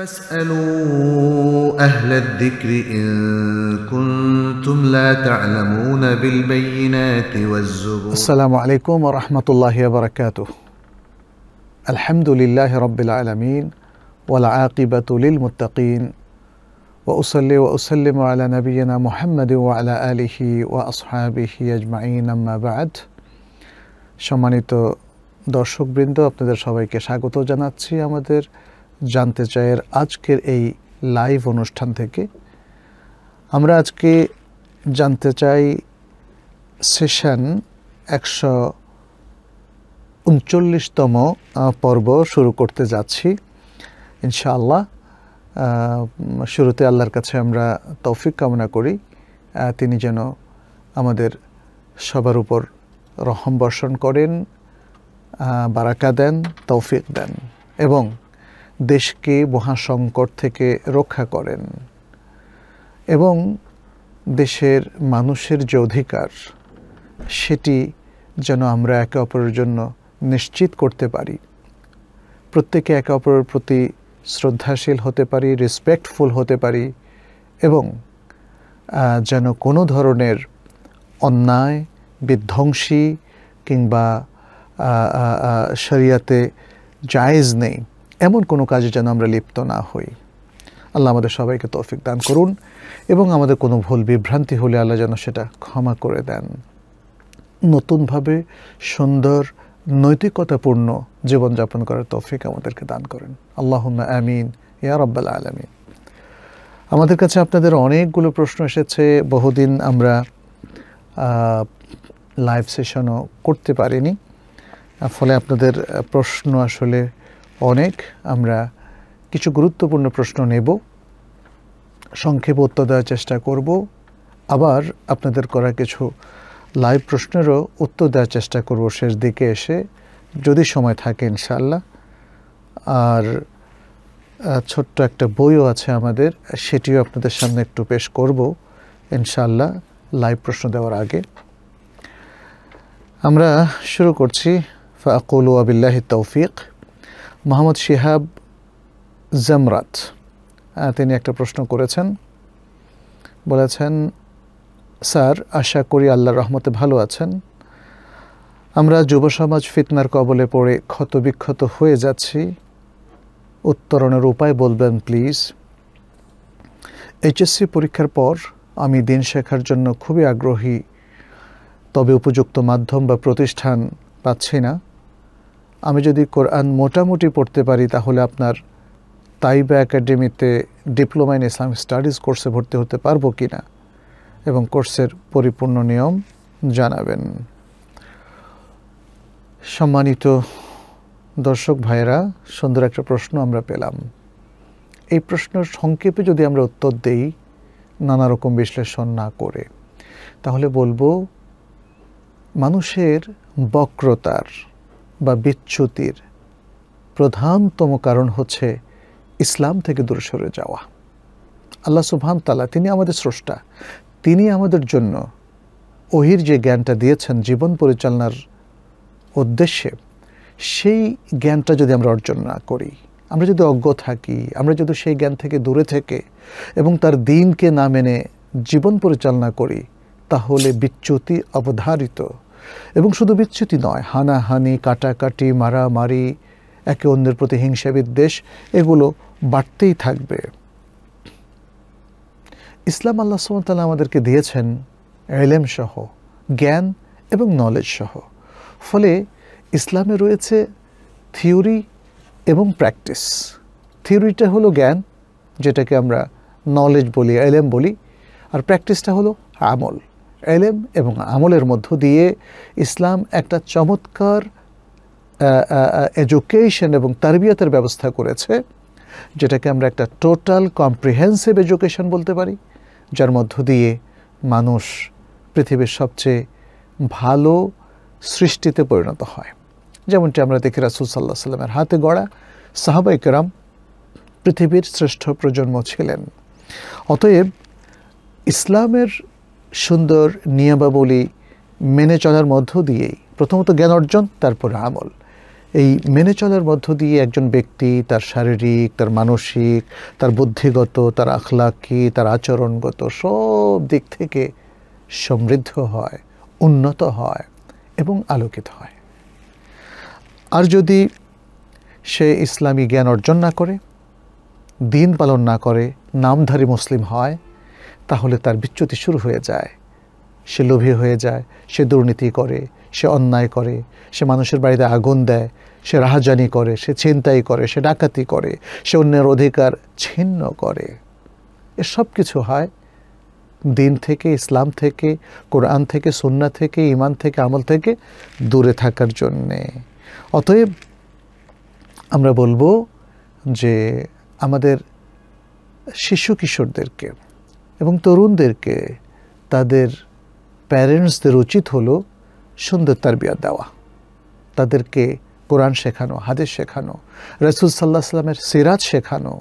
فاسألوا أهل الذكر إن كنتم لا تعلمون بالبينات والزبر السلام عليكم ورحمة الله وبركاته الحمد لله رب العالمين والعاقبة للمتقين وأصلي وأسلم على نبينا محمد وعلى آله وأصحابه أجمعين أما بعد সম্মানিত দর্শকবৃন্দ আপনাদের সবাইকে স্বাগত জানাচ্ছি আমাদের জানতে চাইয়ের আজকের এই লাইভ অনুষ্ঠান থেকে। আমরা আজকে জানতে চাই সেশন একশো উনচল্লিশতম পর্ব শুরু করতে যাচ্ছি। ইনশাআল্লাহ শুরুতে আল্লাহর কাছে আমরা তৌফিক কামনা করি তিনি যেন আমাদের সবার উপর রহম বর্ষণ করেন বারাকা দেন, তৌফিক দেন এবং দেশকে মহাসংকট থেকে রক্ষা করেন এবং দেশের মানুষের যে অধিকার, সেটি যেন আমরা একে অপরের জন্য নিশ্চিত করতে পারি। প্রত্যেকে একে অপরের প্রতি শ্রদ্ধাশীল হতে পারি রেসপেক্টফুল হতে পারি এবং যেন কোনো ধরনের অন্যায়, বিধ্বংসী কিংবা শরিয়াতে জায়েজ নেই। এমন কোনো কাজে যেন আমরা লিপ্ত না হই। আল্লাহ আমাদের সবাইকে তৌফিক দান করুন এবং আমাদের কোনো ভুল বিভ্রান্তি হলে আল্লাহ যেন সেটা ক্ষমা করে দেন। নতুনভাবে সুন্দর, নৈতিকতাপূর্ণ জীবনযাপন করার তৌফিক আমাদেরকে দান করেন। আল্লাহ আমিন, ইয়া রব্বাল আলমিন। আমাদের কাছে আপনাদের অনেকগুলো প্রশ্ন এসেছে, বহুদিন আমরা লাইভ সেশনও করতে পারিনি। ফলে আপনাদের প্রশ্ন আসলে অনেক, আমরা কিছু গুরুত্বপূর্ণ প্রশ্ন নেব, সংক্ষেপ উত্তর দেওয়ার চেষ্টা করব, আবার আপনাদের করা কিছু লাইভ প্রশ্নেরও উত্তর দেওয়ার চেষ্টা করব শেষ দিকে এসে, যদি সময় থাকে ইনশাল্লাহ আর ছোট্ট একটা বইও আছে আমাদের, সেটিও আপনাদের সামনে একটু পেশ করব ইনশাল্লাহ লাইভ প্রশ্ন দেওয়ার আগে। আমরা শুরু করছি ফাকুল আবিল্লাহি তৌফিক। মোহাম্মদ শিহাব জামরাত তিনি একটা প্রশ্ন করেছেন। বলেছেন, স্যার, আশা করি আল্লাহর রহমতে ভালো আছেন। আমরা যুব সমাজ ফিতনার কবলে পড়ে ক্ষতবিক্ষত হয়ে যাচ্ছি। উত্তরণের উপায় বলবেন, প্লিজ। এইচএসসি পরীক্ষার পর আমি দিন শেখার জন্য খুবই আগ্রহী, তবে উপযুক্ত মাধ্যম বা প্রতিষ্ঠান পাচ্ছি না। আমি যদি কোরআন মোটামুটি পড়তে পারি, তাহলে আপনার তাইবা একাডেমিতে ডিপ্লোমা ইন ইসলামিক স্টাডিজ কোর্সে ভর্তি হতে পারব কি না? এবং কোর্সের পরিপূর্ণ নিয়ম জানাবেন। সম্মানিত দর্শক ভাইয়েরা, সুন্দর একটা প্রশ্ন আমরা পেলাম। এই প্রশ্নের সংক্ষেপে যদি আমরা উত্তর দেই, নানা রকম বিশ্লেষণ না করে, তাহলে বলব, মানুষের বক্রতার বা বিচ্যুতির প্রধানতম কারণ হচ্ছে ইসলাম থেকে দূরে সরে যাওয়া। আল্লাহ সুবহান তালা তিনি আমাদের স্রষ্টা। তিনি আমাদের জন্য ওহির যে জ্ঞানটা দিয়েছেন জীবন পরিচালনার উদ্দেশ্যে, সেই জ্ঞানটা যদি আমরা অর্জন না করি, আমরা যদি অজ্ঞ থাকি, আমরা যদি সেই জ্ঞান থেকে দূরে থেকে এবং তার দিনকে না মেনে জীবন পরিচালনা করি, তাহলে বিচ্যুতি অবধারিত এবং শুধু বিচ্যুতি নয়, হানাহানি, কাটাকাটি, মারামারি, একে অন্যের প্রতি হিংসা বিদ্বেষ এগুলো বাড়তেই থাকবে। ইসলাম আল্লাহ সুমতাল্লাহ আমাদেরকে দিয়েছেন এলেম সহ, জ্ঞান এবং নলেজ সহ। ফলে ইসলামে রয়েছে থিওরি এবং প্র্যাকটিস। থিওরিটা হলো জ্ঞান, যেটাকে আমরা নলেজ বলি, এলেম বলি, আর প্র্যাকটিসটা হলো আমল। এলেম এবং আমলের মধ্য দিয়ে ইসলাম একটা চমৎকার এডুকেশন এবং তারবিয়তের ব্যবস্থা করেছে, যেটাকে আমরা একটা টোটাল কম্প্রিহেন্সিভ এডুকেশন বলতে পারি, যার মধ্য দিয়ে মানুষ পৃথিবীর সবচেয়ে ভালো সৃষ্টিতে পরিণত হয়। যেমনটি আমরা দেখি রাসুল সাল্লাহ সাল্লামের হাতে গড়া সাহাবাই কেরাম পৃথিবীর শ্রেষ্ঠ প্রজন্ম ছিলেন। অতএব ইসলামের সুন্দর নিয়মাবলী মেনে চলার মধ্য দিয়েই, প্রথমত জ্ঞান অর্জন, তারপর আমল। এই মেনে চলার মধ্য দিয়ে একজন ব্যক্তি তার শারীরিক, তার মানসিক, তার বুদ্ধিগত, তার আখলাকি, তার আচরণগত সব দিক থেকে সমৃদ্ধ হয়, উন্নত হয় এবং আলোকিত হয়। আর যদি সে ইসলামী জ্ঞান অর্জন না করে, দিন পালন না করে, নামধারী মুসলিম হয় তাহলে তার বিচ্যুতি শুরু হয়ে যায়। সে লোভী হয়ে যায়, সে দুর্নীতি করে, সে অন্যায় করে, সে মানুষের বাড়িতে আগুন দেয়, সে রাহাজানি করে, সে ছিনতাই করে, সে ডাকাতি করে, সে অন্যের অধিকার ছিন্ন করে। এসব কিছু হয় দিন থেকে, ইসলাম থেকে, কোরআন থেকে সুন্না থেকে ইমান থেকে, আমল থেকে দূরে থাকার জন্যে। অতএব আমরা বলব যে আমাদের শিশু কিশোরদেরকে এবং তরুণদেরকে তাদের প্যারেন্টসদের উচিত হলো সুন্দর তারবিয়া দেওয়া। তাদেরকে কোরআন শেখানো, হাদিস শেখানো, রসুল সাল্লাহ সাল্লামের সিরাজ শেখানো।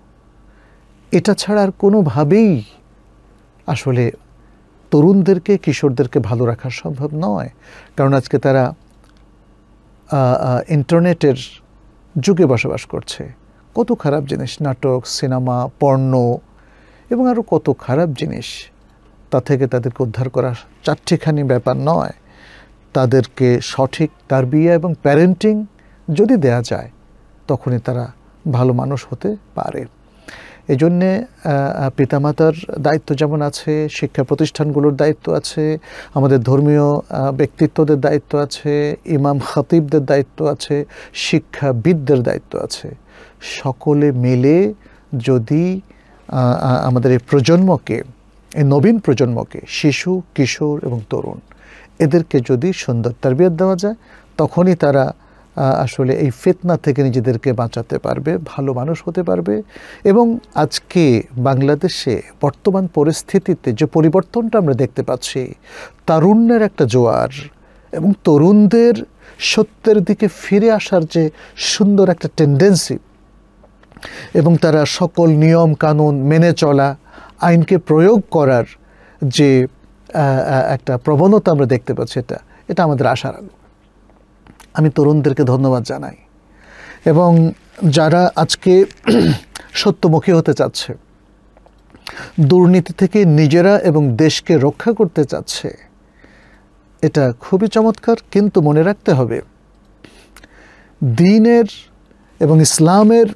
এটা ছাড়া আর কোনোভাবেই আসলে তরুণদেরকে, কিশোরদেরকে ভালো রাখা সম্ভব নয়। কারণ আজকে তারা ইন্টারনেটের যুগে বসবাস করছে। কত খারাপ জিনিস, নাটক, সিনেমা, পর্ণ এবং আরও কত খারাপ জিনিস, তা থেকে তাদেরকে উদ্ধার করা চারটিখানি ব্যাপার নয়। তাদেরকে সঠিক তার বিয়ে এবং প্যারেন্টিং যদি দেয়া যায়, তখনই তারা ভালো মানুষ হতে পারে। এই জন্যে পিতামাতার দায়িত্ব যেমন আছে, শিক্ষা প্রতিষ্ঠানগুলোর দায়িত্ব আছে, আমাদের ধর্মীয় ব্যক্তিত্বদের দায়িত্ব আছে, ইমাম খতিবদের দায়িত্ব আছে, শিক্ষাবিদদের দায়িত্ব আছে। সকলে মিলে যদি আমাদের এই প্রজন্মকে, এই নবীন প্রজন্মকে, শিশু, কিশোর এবং তরুণ, এদেরকে যদি সুন্দর তারবিয়ত দেওয়া যায়, তখনই তারা আসলে এই ফেতনা থেকে নিজেদেরকে বাঁচাতে পারবে, ভালো মানুষ হতে পারবে এবং আজকে বাংলাদেশে বর্তমান পরিস্থিতিতে যে পরিবর্তনটা আমরা দেখতে পাচ্ছি, তারুণ্যের একটা জোয়ার এবং তরুণদের সত্যের দিকে ফিরে আসার যে সুন্দর একটা টেন্ডেন্সি এবং তারা সকল নিয়ম কানুন মেনে চলা, আইনকে প্রয়োগ করার যে একটা প্রবণতা আমরা দেখতে পাচ্ছি এটা এটা আমাদের আশার আলো। আমি তরুণদেরকে ধন্যবাদ জানাই। এবং যারা আজকে সত্যমুখী হতে চাচ্ছে, দুর্নীতি থেকে নিজেরা এবং দেশকে রক্ষা করতে চাচ্ছে, এটা খুবই চমৎকার, কিন্তু মনে রাখতে হবে, দিনের এবং ইসলামের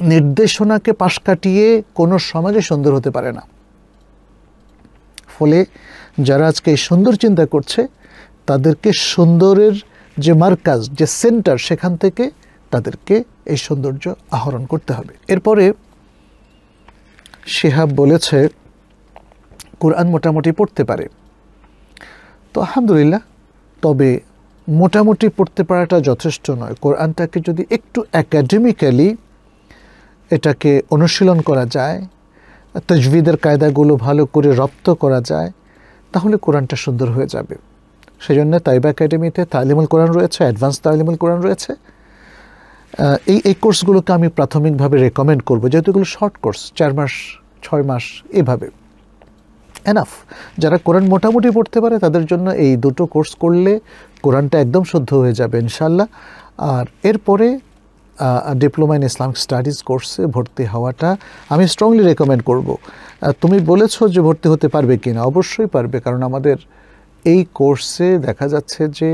নির্দেশনাকে পাশ কাটিয়ে কোনো সমাজে সুন্দর হতে পারে না। ফলে যারা আজকে এই সুন্দর চিন্তা করছে, তাদেরকে সুন্দরের যে মার্কাজ, যে সেন্টার, সেখান থেকে তাদেরকে এই সৌন্দর্য আহরণ করতে হবে। এরপরে শেহাব বলেছে, কোরআন মোটামুটি পড়তে পারে। তো আলহামদুলিল্লাহ, তবে মোটামুটি পড়তে পারাটা যথেষ্ট নয়। কোরআনটাকে যদি একটু একাডেমিক্যালি এটাকে অনুশীলন করা যায়, তজবিদের কায়দাগুলো ভালো করে রপ্ত করা যায়, তাহলে কোরআনটা সুন্দর হয়ে যাবে। সেই জন্য তাইবা একাডেমিতে তালিমুল কোরআন রয়েছে, অ্যাডভান্স তালিমুল কোরআন রয়েছে। এই এই কোর্সগুলোকে আমি প্রাথমিকভাবে রেকমেন্ড করব, যেহেতু এগুলো শর্ট কোর্স, চার মাস, ছয় মাস, এভাবে। এনাফ। যারা কোরআন মোটামুটি পড়তে পারে, তাদের জন্য এই দুটো কোর্স করলে কোরআনটা একদম শুদ্ধ হয়ে যাবে ইনশাল্লাহ আর এরপরে ডিপ্লোমা ইন ইসলামিক স্টাডিজ কোর্সে ভর্তি হওয়াটা আমি স্ট্রংলি রেকমেন্ড করব। তুমি বলেছ যে ভর্তি হতে পারবে কি না অবশ্যই পারবে, কারণ আমাদের এই কোর্সে দেখা যাচ্ছে যে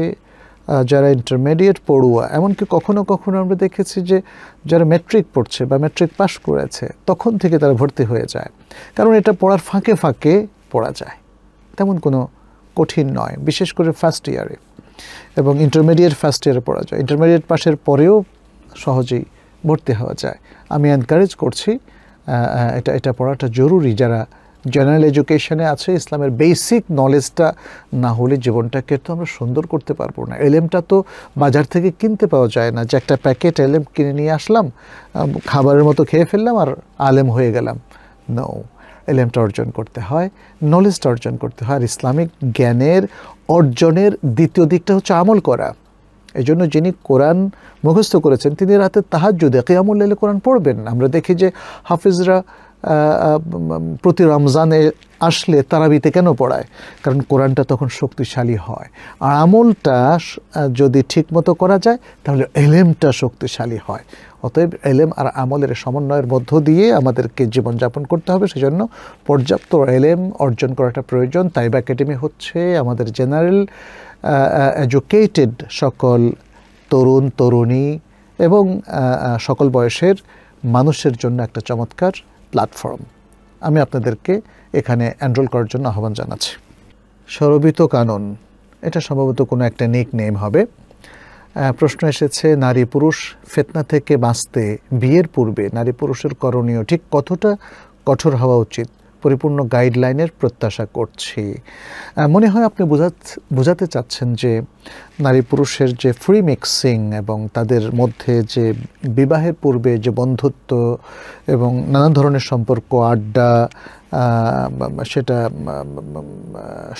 যারা ইন্টারমিডিয়েট পড়ুয়া, এমনকি কখনো কখনো আমরা দেখেছি যে, যারা ম্যাট্রিক পড়ছে বা ম্যাট্রিক পাস করেছে, তখন থেকে তারা ভর্তি হয়ে যায়। কারণ এটা পড়ার ফাঁকে ফাঁকে পড়া যায়। তেমন কোনো কঠিন নয়, বিশেষ করে ফার্স্ট ইয়ারে এবং ইন্টারমিডিয়েট ফার্স্ট ইয়ারে পড়া যায়। ইন্টারমিডিয়েট পাসের পরেও সহজেই ভর্তি হওয়া যায়। আমি এনকারেজ করছি এটা এটা পড়াটা জরুরি। যারা জেনারেল এডুকেশনে আছে, ইসলামের বেসিক নলেজটা না হলে জীবনটাকে তো আমরা সুন্দর করতে পারব না। এলেমটা তো বাজার থেকে কিনতে পাওয়া যায় না। যে একটা প্যাকেট এলেম কিনে নিয়ে আসলাম খাবারের মতো খেয়ে ফেললাম আর আলেম হয়ে গেলাম। নো এলেমটা অর্জন করতে হয় নলেজটা অর্জন করতে হয়। আর ইসলামিক জ্ঞানের অর্জনের দ্বিতীয় দিকটা হচ্ছে আমল করা। এই জন্য যিনি কোরআন মুখস্থ করেছেন, তিনি রাতে তাহার যদি কেয়ামুল্লাইলে কোরআন পড়বেন আমরা দেখি যে হাফিজরা প্রতি রমজানে আসলে তারাবিতে কেন পড়ায়? কারণ কোরআনটা তখন শক্তিশালী হয়। আর আমলটা যদি ঠিকমতো করা যায়, তাহলে এলেমটা শক্তিশালী হয়। অতএব এলেম আর আমলের সমন্বয়ের মধ্য দিয়ে আমাদেরকে জীবনযাপন করতে হবে। সেজন্য পর্যাপ্ত এলেম অর্জন করাটা প্রয়োজন। তাইবা একাডেমি হচ্ছে আমাদের জেনারেল এডুকেটেড সকল তরুণ, তরুণী এবং সকল বয়সের মানুষের জন্য একটা চমৎকার প্ল্যাটফর্ম আমি আপনাদেরকে এখানে এনরোল করার জন্য আহ্বান জানাচ্ছি। সরবিত কানন, এটা সম্ভবত কোনো একটা নিক নেম হবে প্রশ্ন এসেছে, নারী পুরুষ ফেতনা থেকে বাঁচতে বিয়ের পূর্বে নারী পুরুষের করণীয় ঠিক কতটা কঠোর হওয়া উচিত? পরিপূর্ণ গাইডলাইনের প্রত্যাশা করছি। মনে হয় আপনি বোঝাতে চাচ্ছেন যে নারী পুরুষের যে ফ্রি মিক্সিং এবং তাদের মধ্যে যে বিবাহের পূর্বে যে বন্ধুত্ব এবং নানা ধরনের সম্পর্ক, আড্ডা সেটা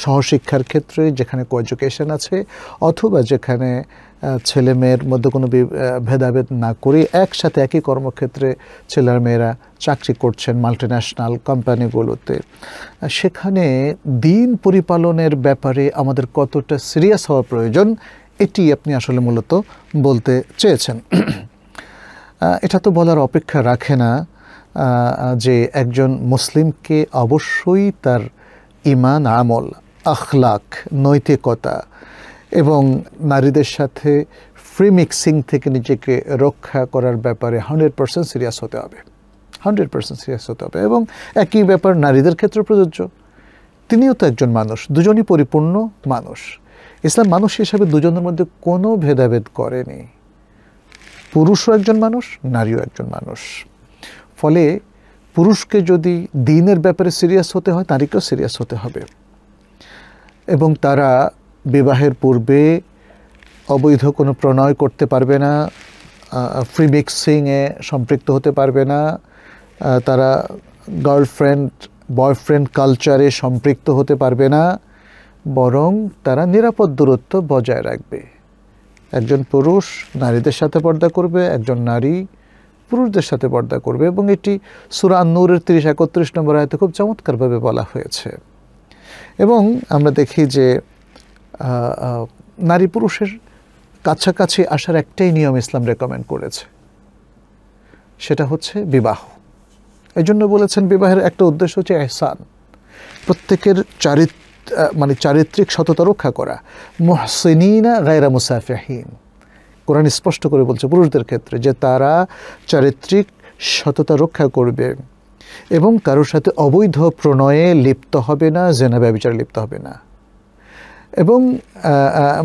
সহশিক্ষার ক্ষেত্রে যেখানে কো এডুকেশন আছে, অথবা যেখানে ছেলে মেয়ের মধ্যে কোনো ভেদাভেদ না করে একসাথে একই কর্মক্ষেত্রে ছেলের মেয়েরা চাকরি করছেন মাল্টিন্যাশনাল কোম্পানিগুলোতে সেখানে দিন পরিপালনের ব্যাপারে আমাদের কতটা সিরিয়াস হওয়া প্রয়োজন, এটি আপনি আসলে মূলত বলতে চেয়েছেন। এটা তো বলার অপেক্ষা রাখে না। যে একজন মুসলিমকে অবশ্যই তার ইমান আমল, আখলাক, নৈতিকতা এবং নারীদের সাথে ফ্রি মিক্সিং থেকে নিজেকে রক্ষা করার ব্যাপারে হান্ড্রেড পার্সেন্ট সিরিয়াস হতে হবে। হান্ড্রেড পার্সেন্ট সিরিয়াস হতে হবে এবং একই ব্যাপার নারীদের ক্ষেত্রে প্রযোজ্য। তিনিও তো একজন মানুষ, দুজনই পরিপূর্ণ মানুষ। ইসলাম মানুষ হিসাবে দুজনের মধ্যে কোনো ভেদাভেদ করেনি। পুরুষও একজন মানুষ, নারীও একজন মানুষ। ফলে পুরুষকে যদি দিনের ব্যাপারে সিরিয়াস হতে হয়, নারীকেও সিরিয়াস হতে হবে। এবং তারা বিবাহের পূর্বে অবৈধ কোনো প্রণয় করতে পারবে না ফ্রি মিক্সিংয়ে সম্পৃক্ত হতে পারবে না তারা গার্লফ্রেন্ড বয়ফ্রেন্ড কালচারে সম্পৃক্ত হতে পারবে না, বরং তারা নিরাপদ দূরত্ব বজায় রাখবে। একজন পুরুষ নারীদের সাথে পর্দা করবে, একজন নারী পুরুষদের সাথে পর্দা করবে এবং এটি সুরান নূরের তিরিশ, একত্রিশ নম্বর আয়তে খুব চমৎকারভাবে বলা হয়েছে। এবং আমরা দেখি যে নারী পুরুষের কাছাকাছি আসার একটাই নিয়ম ইসলাম রেকমেন্ড করেছে। সেটা হচ্ছে বিবাহ। এই জন্য বলেছেন বিবাহের একটা উদ্দেশ্য হচ্ছে এহসান। প্রত্যেকের চারিত্র মানে চারিত্রিক সততা রক্ষা করা। মোহসিনা গায়রা মুসাফিহীন। কোরআন স্পষ্ট করে বলছে পুরুষদের ক্ষেত্রে যে তারা চারিত্রিক সততা রক্ষা করবে এবং কারোর সাথে অবৈধ প্রণয়ে লিপ্ত হবে না, জেনা ব্যবচারে লিপ্ত হবে না। এবং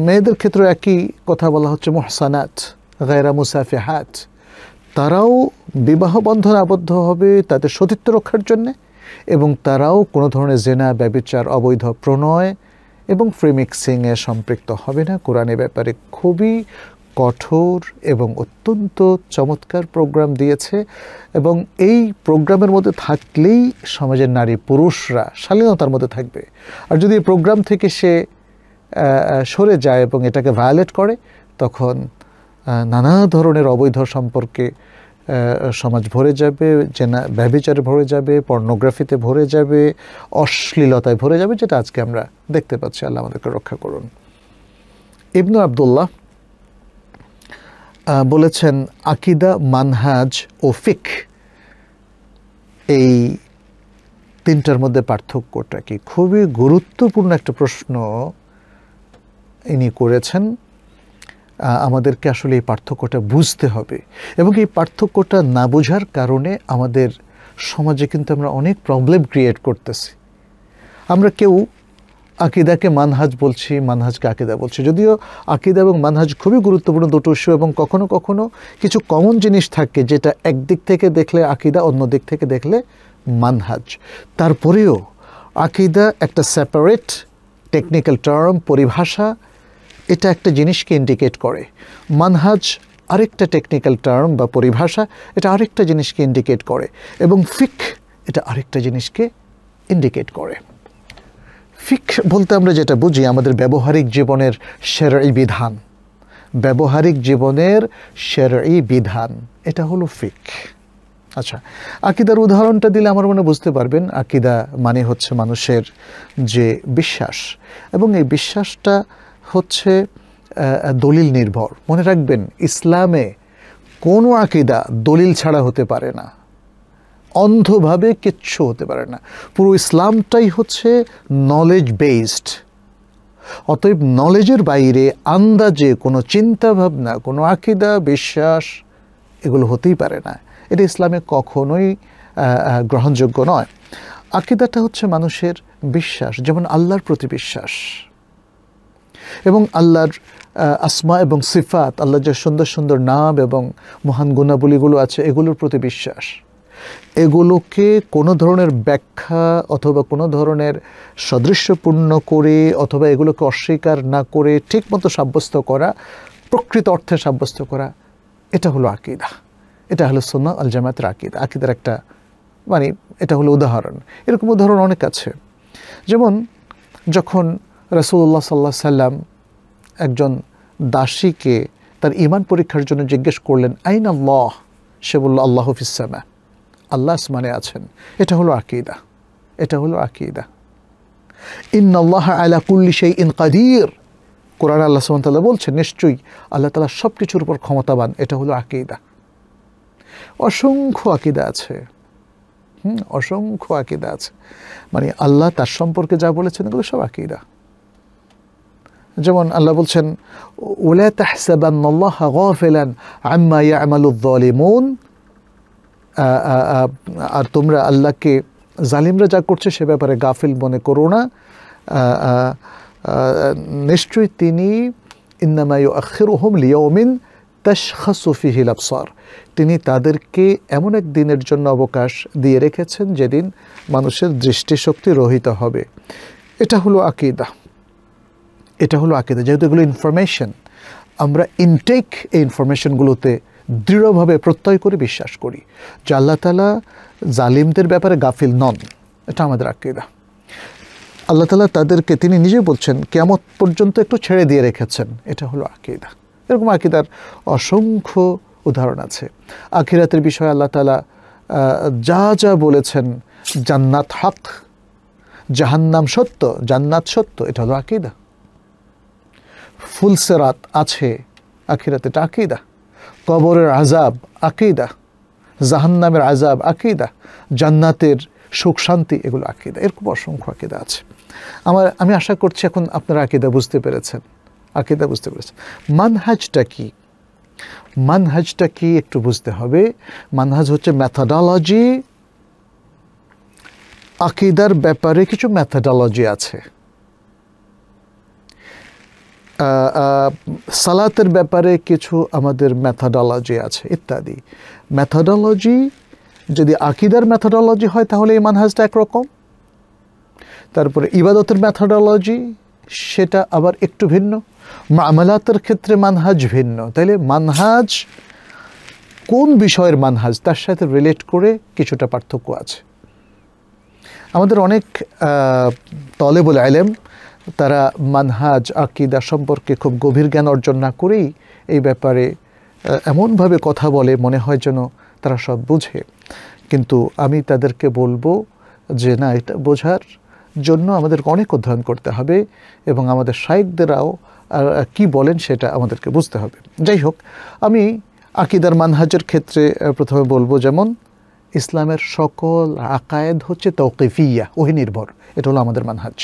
মেয়েদের ক্ষেত্রে একই কথা বলা হচ্ছে, মোহসানাত, গায়রা মুসাফিহাত। তারাও বিবাহ বন্ধন আবদ্ধ হবে তাদের সতীত্ব রক্ষার জন্যে এবং তারাও কোনো ধরনের জেনা, ব্যবচার, অবৈধ প্রণয় এবং ফ্রিমিক্সিংয়ে সম্পৃক্ত হবে না। কোরআনের ব্যাপারে খুবই কঠোর এবং অত্যন্ত চমৎকার প্রোগ্রাম দিয়েছে এবং এই প্রোগ্রামের মধ্যে থাকলেই সমাজের নারী পুরুষরা শালীনতার মধ্যে থাকবে। আর যদি এই প্রোগ্রাম থেকে সে সরে যায় এবং এটাকে ভায়োলেট করে, তখন নানা ধরনের অবৈধ সম্পর্কে সমাজ ভরে যাবে, জেনা, ব্যবিচারে ভরে যাবে, পর্নোগ্রাফিতে ভরে যাবে, অশ্লীলতায় ভরে যাবে, যেটা আজকে আমরা দেখতে পাচ্ছি। আল্লাহ আমাদেরকে রক্ষা করুন। ইবনু আবদুল্লাহ বলেছেন আকিদা, মানহাজ ও ফিক এই তিনটার মধ্যে পার্থক্যটা কি? খুবই গুরুত্বপূর্ণ একটা প্রশ্ন ইনি করেছেন। আমাদেরকে আসলে এই পার্থক্যটা বুঝতে হবে এবং এই পার্থক্যটা না বোঝার কারণে আমাদের সমাজে কিন্তু আমরা অনেক প্রবলেম ক্রিয়েট করতেছি। আমরা কেউ আকিদাকে মানহাজ বলছি, মানহাজকে আকিদা বলছি। যদিও আকিদা এবং মানহাজ খুবই গুরুত্বপূর্ণ দুটো ইস্যু এবং কখনো কখনো কিছু কমন জিনিস থাকে যেটা একদিক থেকে দেখলে আকিদা, অন্য দিক থেকে দেখলে মানহাজ। তারপরেও আকিদা একটা সেপারেট টেকনিক্যাল টার্ম পরিভাষা, এটা একটা জিনিসকে ইন্ডিকেট করে। মানহাজ আরেকটা টেকনিক্যাল টার্ম বা পরিভাষা, এটা আরেকটা জিনিসকে ইন্ডিকেট করে এবং ফিক এটা আরেকটা জিনিসকে ইন্ডিকেট করে। ফিক বলতে আমরা যেটা বুঝি, আমাদের ব্যবহারিক জীবনের সেরাই বিধান। ব্যবহারিক জীবনের সেরাই বিধান, এটা হলো ফিক। আচ্ছা আকিদার উদাহরণটা দিলে আমার মনে বুঝতে পারবেন, আকিদা মানে হচ্ছে মানুষের যে বিশ্বাস। এবং এই বিশ্বাসটা হচ্ছে দলিল নির্ভর। মনে রাখবেন, ইসলামে কোনো আকিদা দলিল ছাড়া হতে পারে না। অন্ধভাবে কিচ্ছু হতে পারে না। পুরো ইসলামটাই হচ্ছে নলেজ বেসড অতএব নলেজের বাইরে আন্দাজে কোনো চিন্তা ভাবনা কোনো আকিদা, বিশ্বাস এগুলো হতেই পারে না। এটা ইসলামে কখনোই গ্রহণযোগ্য নয়। আকিদাটা হচ্ছে মানুষের বিশ্বাস, যেমন আল্লাহর প্রতি বিশ্বাস। এবং আল্লাহর আসমা এবং সিফাত, আল্লাহর যে সুন্দর সুন্দর নাম এবং মহান গুণাবলীগুলো আছে, এগুলোর প্রতি বিশ্বাস। এগুলোকে কোনো ধরনের ব্যাখ্যা অথবা কোনো ধরনের সদৃশ্যপূর্ণ করে অথবা এগুলোকে অস্বীকার না করে ঠিকমতো সাব্যস্ত করা, প্রকৃত অর্থে সাব্যস্ত করা, এটা হলো আকিদা। এটা হলো সোনা আল জামাতের আকিদা। আকিদার একটা মানে এটা হলো উদাহরণ। এরকম উদাহরণ অনেক আছে। যেমন যখন রসুল্লাহ সাল্লাহ সাল্লাম একজন দাসীকে তার ইমান পরীক্ষার জন্য জিজ্ঞেস করলেন, আইন আল্লাহ? সে বলল, আল্লাহ ফিসামা আল্লাহ আসমানে আছেন। এটা হলো আকিদা। এটা হলো আকিদা। ইন আল্লাহ আলা কুল্লি সেই ইন কাদির। কোরআন আল্লাহ সুমতাল্লাহ বলছেন, নিশ্চয়ই আল্লাহ তালা সব কিছুর উপর ক্ষমতাবান। এটা হলো আকিদা। অসংখ্য আকিদা আছে। হুম, অসংখ্য আকিদা আছে। মানে আল্লাহ তার সম্পর্কে যা বলেছেন, এগুলো সব আকিদা। যেমন আল্লাহ বলছেন, ওলা তাহসাবান্নাল্লাহ গাফিলান আম্মা ইয়ামালুয যালিমুন আর তোমরা আল্লাহকে জালিমরা যা করছে সে ব্যাপারে গাফিল মনে করো না। নিশ্চয়ই তিনি ইন্নামায়ু আখির ওহম লিয়মিন তাসখাসুফিহিল আবসার তিনি তাদেরকে এমন এক দিনের জন্য অবকাশ দিয়ে রেখেছেন যেদিন মানুষের দৃষ্টিশক্তি রহিত হবে। এটা হলো আকিদা। এটা হলো আকিদা। যেহেতু এগুলো ইনফরমেশন আমরা ইনটেক এই ইনফরমেশনগুলোতে দৃঢ়ভাবে প্রত্যয় করে বিশ্বাস করি যে আল্লাহ তালা জালিমদের ব্যাপারে গাফিল নন। এটা আমাদের আকিদা। আল্লাহ তালা তাদেরকে, তিনি নিজে বলছেন কেমত পর্যন্ত একটু ছেড়ে দিয়ে রেখেছেন। এটা হলো আকিদা। এরকম আকিদার অসংখ্য উদাহরণ আছে। আখিরাতের বিষয়ে আল্লাহ তালা যা যা বলেছেন, জান্নাত হক, জাহান্নাম সত্য, জান্নাত সত্য, এটা হলো আকিদা। ফুলসেরাত আছে, আখিরাতে এটা আকিদা। কবরের আজাব আকিদা। জাহান্নামের আজাব আকিদা। জান্নাতের সুখ, শান্তি, এগুলো আকিদা। এরকম অসংখ্য আকিদা আছে। আমার, আমি আশা করছি এখন আপনারা আকিদা বুঝতে পেরেছেন। আকিদা বুঝতে পেরেছেন। মানহাজটা কি? মানহাজটা কি একটু বুঝতে হবে। মানহাজ হচ্ছে ম্যাথাডোলজি আকিদার ব্যাপারে কিছু ম্যাথাডোলজি আছে। সালাতের ব্যাপারে কিছু আমাদের ম্যাথাডোলজি আছে, ইত্যাদি। ম্যাথাডোলজি যদি আকিদার ম্যাথাডোলজি হয়, তাহলে এই মানহাজটা একরকম। তারপরে ইবাদতের ম্যাথাডোলজি সেটা আবার একটু ভিন্ন। মামলাতের ক্ষেত্রে মানহাজ ভিন্ন। তাইলে মানহাজ কোন বিষয়ের মানহাজ, তার সাথে রিলেট করে কিছুটা পার্থক্য আছে। আমাদের অনেক তলেবুল আলেম তারা মানহাজ, আকিদা সম্পর্কে খুব গভীর জ্ঞান অর্জন না করেই এই ব্যাপারে এমনভাবে কথা বলে মনে হয় যেন তারা সব বুঝে। কিন্তু আমি তাদেরকে বলব যে, না, এটা বোঝার জন্য আমাদেরকে অনেক অধ্যয়ন করতে হবে এবং আমাদের শাইকদেরাও কি বলেন সেটা আমাদেরকে বুঝতে হবে। যাই হোক, আমি আকিদার মানহাজের ক্ষেত্রে প্রথমে বলব যেমন, ইসলামের সকল আকায়েদ হচ্ছে তৌকিফিয়া ওহি নির্ভর এটা হলো আমাদের মানহাজ।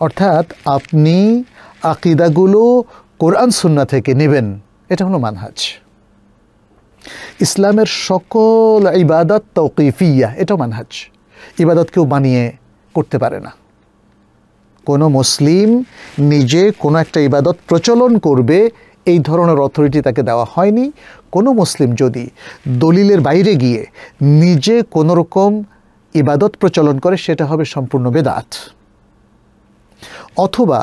অর্থাৎ আপনি আকিদাগুলো কোরআন, সুন্না থেকে নেবেন। এটা হলো মানহাজ। ইসলামের সকল ইবাদত তৌকিফিয়া, এটাও মানহাজ। ইবাদত কেউ বানিয়ে করতে পারে না। কোনো মুসলিম নিজে কোনো একটা ইবাদত প্রচলন করবে, এই ধরনের অথরিটি তাকে দেওয়া হয়নি। কোনো মুসলিম যদি দলিলের বাইরে গিয়ে নিজে কোনো রকম ইবাদত প্রচলন করে, সেটা হবে সম্পূর্ণ বেদাত। অথবা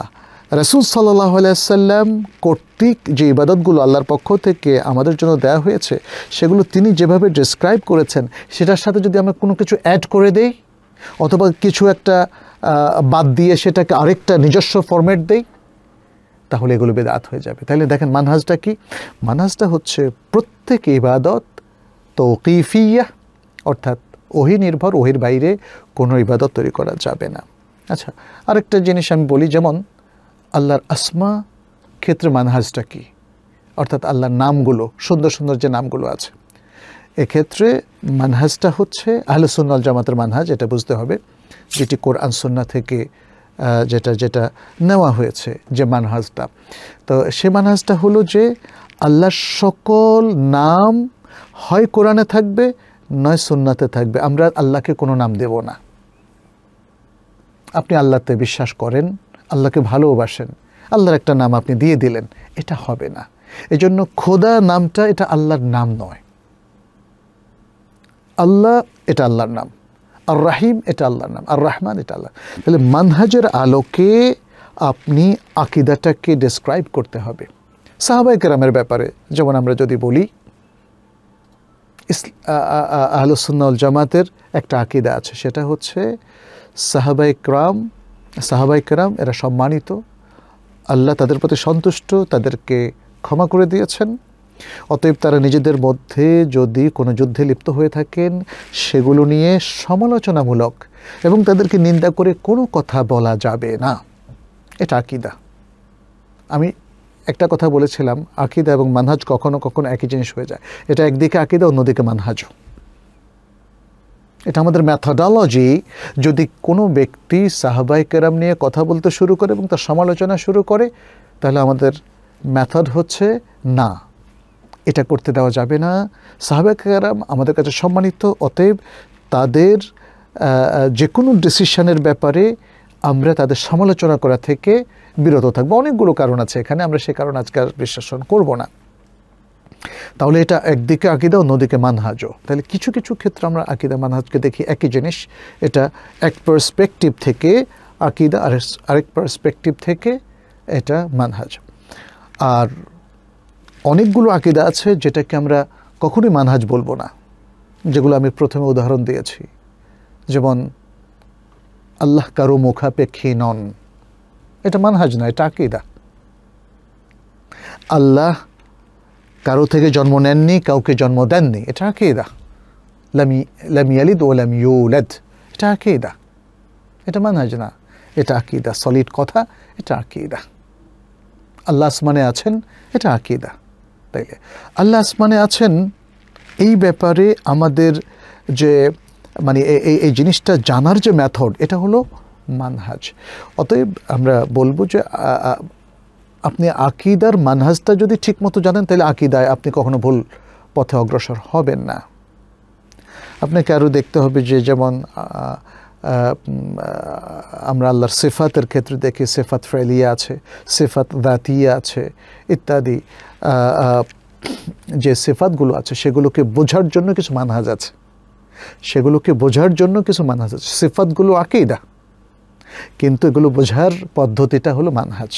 রসুল সাল্লাহ আলাইসাল্লাম কর্তৃক যে ইবাদতগুলো আল্লাহর পক্ষ থেকে আমাদের জন্য দেওয়া হয়েছে, সেগুলো তিনি যেভাবে ডিসক্রাইব করেছেন, সেটার সাথে যদি আমরা কোনো কিছু অ্যাড করে দেই, অথবা কিছু একটা বাদ দিয়ে সেটাকে আরেকটা নিজস্ব ফরম্যাট দেই, তাহলে এগুলো বেদাত হয়ে যাবে। তাহলে দেখেন মানহাজটা কি? মানহাজটা হচ্ছে প্রত্যেক ইবাদত তৌকিফিয়া, অর্থাৎ ওহি নির্ভর ওহির বাইরে কোনো ইবাদত তৈরি করা যাবে না। আচ্ছা আরেকটা জিনিস আমি বলি, যেমন আল্লাহর আসমা ক্ষেত্রে মানহাজটা কি? অর্থাৎ আল্লাহর নামগুলো, সুন্দর সুন্দর যে নামগুলো আছে। এক্ষেত্রে মানহাজটা হচ্ছে আহলে সুন্নাল জামাতের মানহাজ, এটা বুঝতে হবে, যেটি কোরআন সুন্না থেকে যেটা যেটা নেওয়া হয়েছে যে মানহাজটা। তো সে মানহাজটা হলো যে আল্লাহর সকল নাম হয় কোরআনে থাকবে, নয় সুন্নাতে থাকবে। আমরা আল্লাহকে কোনো নাম দেব না। আপনি আল্লাহতে বিশ্বাস করেন, আল্লাহকে ভালোবাসেন, আল্লাহর একটা নাম আপনি দিয়ে দিলেন, এটা হবে না। এজন্য খোদা নামটা এটা আল্লাহর নাম নয়। আল্লাহ এটা আল্লাহর নাম আর রাহিম এটা আল্লাহর নাম আর রহমান এটা আল্লাহ। তাহলে মানহাজের আলোকে আপনি আকিদাটাকে ডেসক্রাইব করতে হবে। সাহাবাই কেরামের ব্যাপারে যেমন আমরা যদি বলি আহলুসুন্নাউল জামাতের একটা আকিদা আছে, সেটা হচ্ছে সাহাবাই ক্রাম সাহাবাই কেরাম, এরা সম্মানিত। আল্লাহ তাদের প্রতি সন্তুষ্ট, তাদেরকে ক্ষমা করে দিয়েছেন। অতএব তারা নিজেদের মধ্যে যদি কোনো যুদ্ধে লিপ্ত হয়ে থাকেন, সেগুলো নিয়ে সমালোচনামূলক এবং তাদেরকে নিন্দা করে কোনো কথা বলা যাবে না। এটা আকিদা। আমি একটা কথা বলেছিলাম, আকিদা এবং মানহাজ কখনো কখনো একই জিনিস হয়ে যায়। এটা একদিকে আকিদা, অন্যদিকে মানহাজও। এটা আমাদের ম্যাথোডলজি যদি কোনো ব্যক্তি সাহাবাই কেরাম নিয়ে কথা বলতে শুরু করে এবং তার সমালোচনা শুরু করে, তাহলে আমাদের ম্যাথড হচ্ছে না। এটা করতে দেওয়া যাবে না। সাহাবাই কেরাম আমাদের কাছে সম্মানিত, অতএব তাদের যে কোনো ডিসিশনের ব্যাপারে আমরা তাদের সমালোচনা করা থেকে বিরত থাকব। অনেকগুলো কারণ আছে এখানে, আমরা সে কারণ আজকে আর বিশ্লেষণ করব না। তাহলে এটা একদিকে আকিদা, অন্যদিকে মানহাজও তাহলে কিছু কিছু ক্ষেত্রে আমরা আকিদা, মানহাজকে দেখি একই জিনিস। এটা এক পার্সপেক্টিভ থেকে আকিদা, আর আরেক পার্সপেক্টিভ থেকে এটা মানহাজ। আর অনেকগুলো আকিদা আছে যেটাকে আমরা কখনোই মানহাজ বলব না, যেগুলো আমি প্রথমে উদাহরণ দিয়েছি। যেমন, আল্লাহ কারও মুখাপেক্ষী নন। এটা মানহাজ না, এটা আকিদা। আল্লাহ কারও থেকে জন্ম নেননি, কাউকে জন্ম দেননি। এটা আকিদা। লামি লামিয়ালিদ ও লাম ইউলাদ। এটা আকিদা। এটা মানহাজ না। এটা আকিদা। সলিড কথা, এটা আকিদা। আল্লাহ আসমানে আছেন, এটা আকিদা। তাইলে আল্লাহ আসমানে আছেন, এই ব্যাপারে আমাদের যে মানে এই এই জিনিসটা জানার যে মেথড এটা হলো মানহাজ। অতএব আমরা বলব যে আপনি আকিদার মানহাজটা যদি ঠিকমতো জানেন, তাহলে আকিদায় আপনি কখনো ভুল পথে অগ্রসর হবেন না। আপনাকে আরও দেখতে হবে যে যেমন আমরা আল্লাহর সেফাতের ক্ষেত্রে দেখি, সেফাত ফেলিয়া আছে, সেফাত দাতিয়া আছে ইত্যাদি যে সেফাতগুলো আছে, সেগুলোকে বোঝার জন্য কিছু মানহাজ আছে। সেগুলোকে বোঝার জন্য কিছু মানহাজ আছে। সেফাতগুলো আকিদা। কিন্তু এগুলো বোঝার পদ্ধতিটা হলো মানহাজ।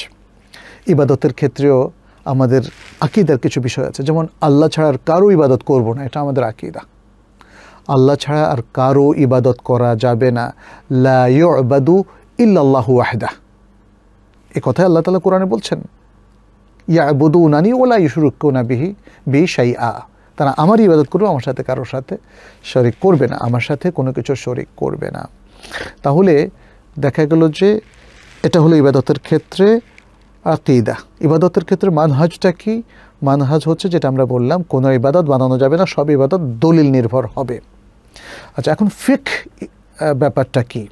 ইবাদতের ক্ষেত্রেও আমাদের আকিদার কিছু বিষয় আছে। যেমন, আল্লাহ ছাড়া আর কারও ইবাদত করব না, এটা আমাদের আকিদা। আল্লাহ ছাড়া আর কারও ইবাদত করা যাবে না। লা ইউবাদু ইল্লাল্লাহু ওয়াহদা এ কথাই আল্লাহ তালা কোরআনে বলছেন। ইয়াবুদু নানি ওলা ইউশুরুকুনা বিহি বি শাই আ তারা আমার ইবাদত করবে, আমার সাথে কারোর সাথে শরিক করবে না, আমার সাথে কোনো কিছু শরিক করবে না। তাহলে দেখা গেল যে, এটা হলো ইবাদতের ক্ষেত্রে আকিদা। ইবাদতের ক্ষেত্রে মানহাজটা কি? মানহাজ হচ্ছে যেটা আমরা বললাম, কোনো ইবাদত বানানো যাবে না, সব ইবাদত দলিল নির্ভর হবে। আচ্ছা এখন ফিক ব্যাপারটা কি?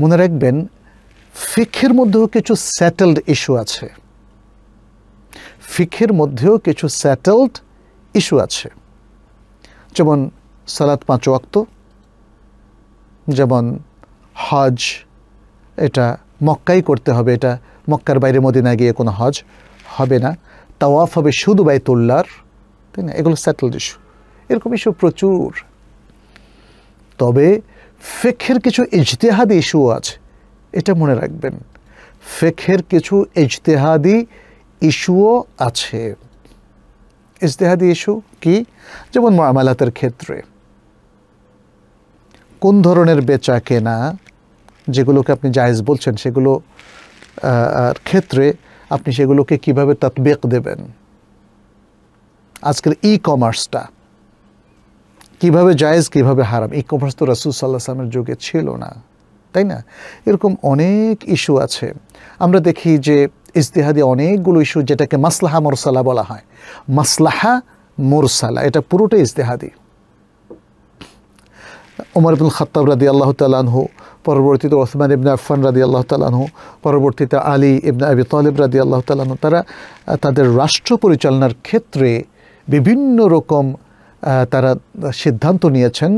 মনে রাখবেন ফিখের মধ্যেও কিছু সেটেলড ইস্যু আছে। ফিখের মধ্যেও কিছু সেটেলড ইস্যু আছে। যেমন সালাত পাঁচ ওয়াক্ত, যেমন হজ, এটা মক্কাই করতে হবে, এটা মক্কার বাইরে মদিনা গিয়ে কোনো হজ হবে না। তাওয়াফ হবে শুধু বাইতুল্লার তাই না? এগুলো সেটেলড ইস্যু এরকম ইস্যু প্রচুর। তবে ফেখের কিছু ইজতেহাদি ইস্যুও আছে, এটা মনে রাখবেন। ফেখের কিছু ইজতেহাদি ইস্যুও আছে। ইজতেহাদি ইস্যু কি? যেমন মামালাতের ক্ষেত্রে। কোন ধরনের বেচা কেনা, যেগুলোকে আপনি জায়েজ বলছেন, সেগুলো ক্ষেত্রে আপনি সেগুলোকে কীভাবে তৎবেক দেবেন? আজকের ই কমার্সটা কীভাবে জায়েজ, কীভাবে হারাম? ই কমার্স তো রাসুল সাল্লাহ যুগে ছিল না, তাই না? এরকম অনেক ইস্যু আছে। আমরা দেখি যে ইজতেহাদি অনেকগুলো ইস্যু যেটাকে মাসলাহা মোরসালা বলা হয়। মাসলাহা মোরসালা, এটা পুরোটাই ইজতেহাদি। ওমর ইবুল খত্তাব রাদি আল্লাহ তালানহু পরবর্তীতে ওসমান ইবনে আফান রাদি আল্লাহ তালানহু পরবর্তীতে আলী ইবনে আবি তালিব রাদি আল্লাহ তালানহু তারা তাদের রাষ্ট্র পরিচালনার ক্ষেত্রে বিভিন্ন রকম তারা সিদ্ধান্ত নিয়েছেন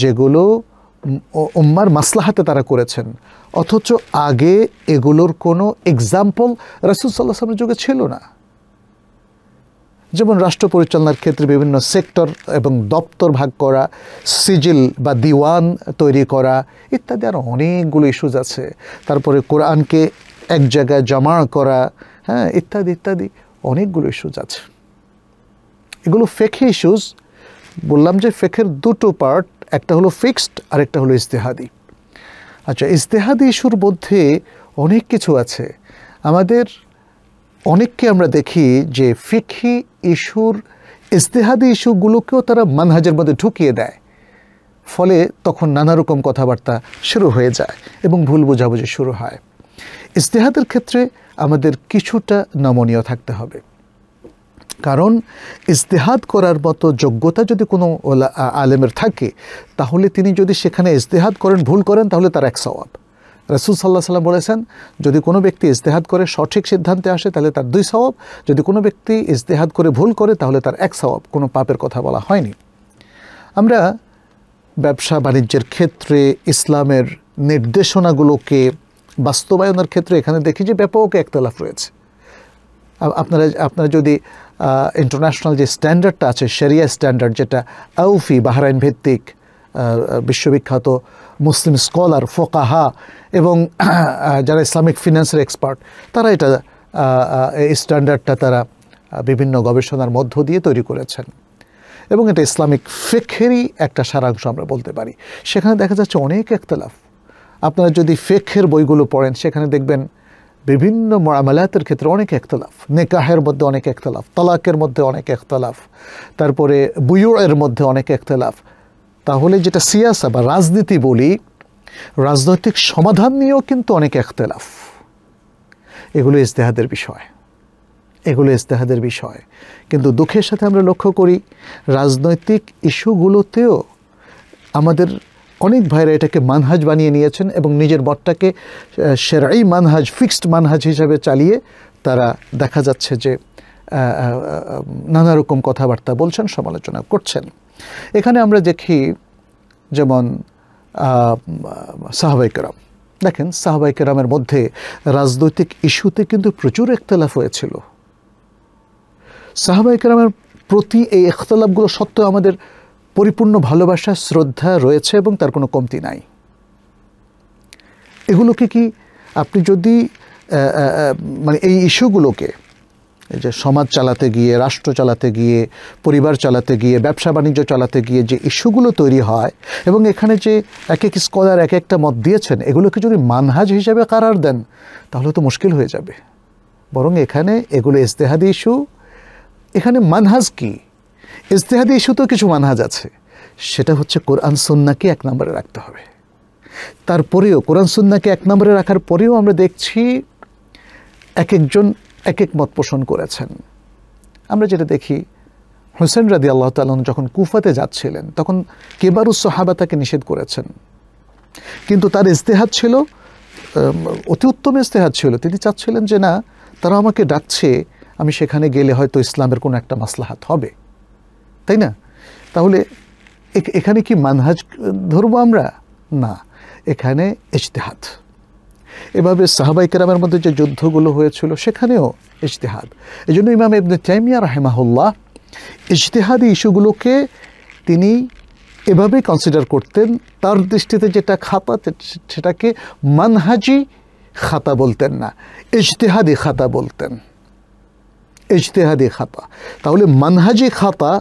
যেগুলো উম্মার মাসলাহাতে তারা করেছেন। অথচ আগে এগুলোর কোনো এক্সাম্পল রাসুল সাল্লাহ আসলামের যুগে ছিল না। যেমন রাষ্ট্র পরিচালনার ক্ষেত্রে বিভিন্ন সেক্টর এবং দপ্তর ভাগ করা, সিজিল বা দিওয়ান তৈরি করা ইত্যাদি আরও অনেকগুলো ইস্যুজ আছে। তারপরে কোরআনকে এক জায়গায় জমা করা হ্যাঁ ইত্যাদি ইত্যাদি অনেকগুলো ইস্যুজ আছে। এগুলো ফেকে ইস্যুজ বললাম যে ফেকের দুটো পার্ট একটা হলো ফিক্সড আর একটা হলো ইস্তেহাদি আচ্ছা ইস্তেহাদি ইস্যুর মধ্যে অনেক কিছু আছে। আমাদের অনেককে আমরা দেখি যে ফিকহি ইস্যুর ইস্তেহাদি ইস্যুগুলোকেও তারা মানহাজের মধ্যে ঢুকিয়ে দেয়। ফলে তখন নানা রকম কথাবার্তা শুরু হয়ে যায় এবং ভুল বোঝাবুঝি শুরু হয়। ইস্তেহাদের ক্ষেত্রে আমাদের কিছুটা নমনীয় থাকতে হবে। কারণ ইজতেহাদ করার মতো যোগ্যতা যদি কোনো আলেমের থাকে, তাহলে তিনি যদি সেখানে ইজতেহাদ করেন, ভুল করেন, তাহলে তার এক সওয়াব। রসুল সাল্লাহ সাল্লাম বলেছেন, যদি কোনো ব্যক্তি ইজতেহাদ করে সঠিক সিদ্ধান্তে আসে, তাহলে তার দুই সওয়াব। যদি কোনো ব্যক্তি ইজতেহাদ করে ভুল করে, তাহলে তার এক সওয়াব। কোনো পাপের কথা বলা হয়নি। আমরা ব্যবসা বাণিজ্যের ক্ষেত্রে, ইসলামের নির্দেশনাগুলোকে বাস্তবায়নের ক্ষেত্রে এখানে দেখি যে ব্যাপক একতলাফ রয়েছে। আপনারা আপনারা যদি ইন্টারন্যাশনাল যে স্ট্যান্ডার্ডটা আছে শরিয়া স্ট্যান্ডার্ড যেটা আউফি, বাহরাইন ভিত্তিক বিশ্ববিখ্যাত মুসলিম স্কলার, ফোকাহা এবং যারা ইসলামিক ফিনান্সের এক্সপার্ট, তারা এটা এই স্ট্যান্ডার্ডটা তারা বিভিন্ন গবেষণার মধ্য দিয়ে তৈরি করেছেন। এবং এটা ইসলামিক ফেখেরই একটা সারাংশ আমরা বলতে পারি। সেখানে দেখা যাচ্ছে অনেক একতলাফ। আপনারা যদি ফেখের বইগুলো পড়েন, সেখানে দেখবেন বিভিন্ন মামালাতের ক্ষেত্রে অনেক একতলাফ। নেকাহের মধ্যে অনেক একতলাফ, তালাকের মধ্যে অনেক একতলাফ, তারপরে বুয়ুয়ের মধ্যে অনেক একতলাফ। তাহলে যেটা সিয়াসা বা রাজনীতি বলি, রাজনৈতিক সমাধান নিয়েও কিন্তু অনেক একতলাফ এগুলো ইজতেহাদের বিষয়। এগুলো ইস্তেহাদের বিষয়। কিন্তু দুঃখের সাথে আমরা লক্ষ্য করি, রাজনৈতিক ইস্যুগুলোতেও আমাদের অনেক ভাইরা এটাকে মানহাজ বানিয়ে নিয়েছেন এবং নিজের মতটাকে সেরাই মানহাজ, ফিক্সড মানহাজ হিসাবে চালিয়ে তারা দেখা যাচ্ছে যে নানা রকম কথাবার্তা বলছেন, সমালোচনা করছেন। এখানে আমরা দেখি যেমন সাহাবাই কেরাম দেখেন সাহাবাই কেরামের মধ্যে রাজনৈতিক ইস্যুতে কিন্তু প্রচুর একতলাফ হয়েছিল। সাহাবাই কেরামের প্রতি এই ইখতলাফগুলো সত্ত্বেও আমাদের পরিপূর্ণ ভালোবাসা, শ্রদ্ধা রয়েছে এবং তার কোনো কমতি নাই। এগুলোকে কি আপনি যদি মানে এই ইস্যুগুলোকে যে সমাজ চালাতে গিয়ে, রাষ্ট্র চালাতে গিয়ে, পরিবার চালাতে গিয়ে, ব্যবসা বাণিজ্য চালাতে গিয়ে যে ইস্যুগুলো তৈরি হয় এবং এখানে যে এক এক স্কলার এক একটা মত দিয়েছেন, এগুলোকে যদি মানহাজ হিসেবে কারার দেন, তাহলে তো মুশকিল হয়ে যাবে। বরং এখানে এগুলো ইস্তেহাদি ইস্যু। এখানে মানহাজ কি? ইস্তেহাদি ইস্যুতেও কিছু মানহাজ আছে। সেটা হচ্ছে কোরআন সুন্নাকে এক নম্বরে রাখতে হবে। তারপরেও কোরআন সুন্নাকে এক নম্বরে রাখার পরেও আমরা দেখছি এক একজন এক এক মত পোষণ করেছেন। আমরা যেটা দেখি, হোসেন রাদি আল্লাহ তালন যখন কুফাতে যাচ্ছিলেন, তখন কেবারুস সাহাবা তাকে নিষেধ করেছেন। কিন্তু তার ইস্তেহাদ ছিল অতি উত্তম ইস্তেহাদ ছিল। তিনি চাচ্ছিলেন যে, না, তারা আমাকে ডাকছে, আমি সেখানে গেলে হয়তো ইসলামের কোনো একটা মাসলাহাত হবে। তাই না? তাহলে এখানে কি মানহাজ ধরবো আমরা? না, এখানে ইজতেহাদ। এভাবে সাহাবাই কেরামের মধ্যে যে যুদ্ধগুলো হয়েছিল, সেখানেও ইজতেহাদ। এই জন্য ইমাম ইবনে তাইমিয়া রাহেমাহুল্লাহ ইজতেহাদি ইস্যুগুলোকে তিনি এভাবে কনসিডার করতেন, তার দৃষ্টিতে যেটা খাতা, সেটাকে মানহাজি খাতা বলতেন না, ইজতেহাদি খাতা বলতেন। ইজতেহাদি খাতা। তাহলে মানহাজি খাতা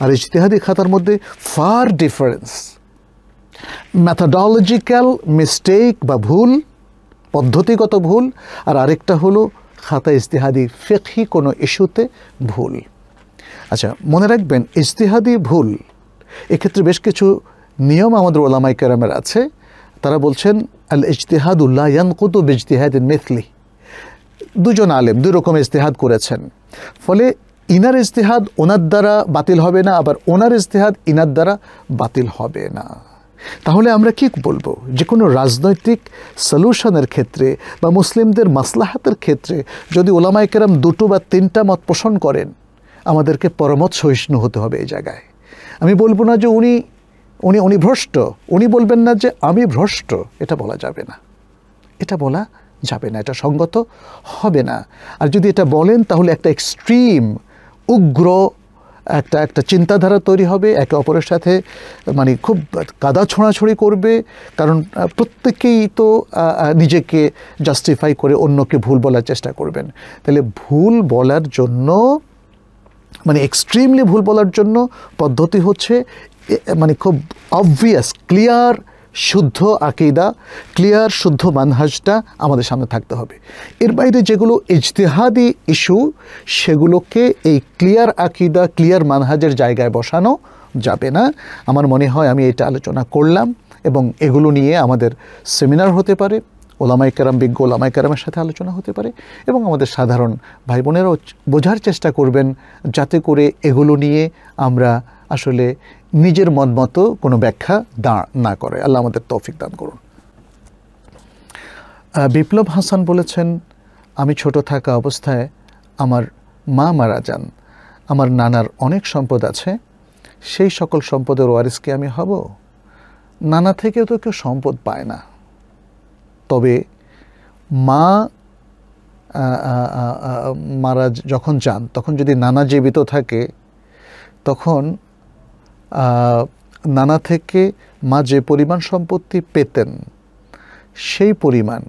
আর ইজতেহাদি খাতার মধ্যে ফার ডিফারেন্স ম্যাথাডোলজিক্যাল মিস্টেক বা ভুল পদ্ধতিগত ভুল, আর আরেকটা হলো খাতা ইজতিহাদি ফেকহি কোনো ইস্যুতে ভুল। আচ্ছা মনে রাখবেন ইজতিহাদি ভুল, এক্ষেত্রে বেশ কিছু নিয়ম আমাদের ওলামাই কেরামের আছে। তারা বলছেন আল ইজতিহাদুল্লাহ ইয়ানকুতু বিজতিহাদ মিথলি। দুজন আলেম, দুই রকম ইজতিহাদ করেছেন। ফলে ইনার ইজতিহাদ ওনার দ্বারা বাতিল হবে না, আবার ওনার ইজতেহাদ ইনার দ্বারা বাতিল হবে না। তাহলে আমরা কি বলব? যে কোনো রাজনৈতিক সলিউশনের ক্ষেত্রে বা মুসলিমদের মাসলাহাতের ক্ষেত্রে যদি ওলামাই কেরাম দুটো বা তিনটা মত পোষণ করেন, আমাদেরকে পরমত সহিষ্ণু হতে হবে এই জায়গায়। আমি বলব না যে উনি উনি উনি ভ্রষ্ট। উনি বলবেন না যে আমি ভ্রষ্ট। এটা বলা যাবে না। এটা বলা যাবে না। এটা সঙ্গত হবে না। আর যদি এটা বলেন, তাহলে একটা এক্সট্রিম উগ্র একটা একটা চিন্তাধারা তৈরি হবে, একে অপরের সাথে মানে খুব কাদা ছোঁড়াছড়ি করবে, কারণ প্রত্যেকেই তো নিজেকে জাস্টিফাই করে অন্যকে ভুল বলার চেষ্টা করবেন। তাহলে ভুল বলার জন্য মানে এক্সট্রিমলি ভুল বলার জন্য পদ্ধতি হচ্ছে মানে খুব অবভিয়াস ক্লিয়ার শুদ্ধ আকিদা ক্লিয়ার শুদ্ধ মানহাজটা আমাদের সামনে থাকতে হবে। এর বাইরে যেগুলো ইজতেহাদি ইস্যু সেগুলোকে এই ক্লিয়ার আকিদা ক্লিয়ার মানহাজের জায়গায় বসানো যাবে না। আমার মনে হয় আমি এটা আলোচনা করলাম এবং এগুলো নিয়ে আমাদের সেমিনার হতে পারে ওলামাই কেরাম, বিজ্ঞ ওলামাই সাথে আলোচনা হতে পারে এবং আমাদের সাধারণ ভাই বোনেরাও বোঝার চেষ্টা করবেন যাতে করে এগুলো নিয়ে আমরা আসলে নিজের মন মতো কোনো ব্যাখ্যা দাঁড় না করে। আল্লাহ আমাদের তৌফিক দান করুন। বিপ্লব হাসান বলেছেন, আমি ছোট থাকা অবস্থায় আমার মা মারা যান। আমার নানার অনেক সম্পদ আছে। সেই সকল সম্পদের ওয়ারিস কি আমি হব? নানা থেকেও তো কেউ সম্পদ পায় না। তবে মা মারা যখন যান, তখন যদি নানা জীবিত থাকে, তখন নানা থেকে মা যে পরিমাণ সম্পত্তি পেতেন, সেই পরিমাণ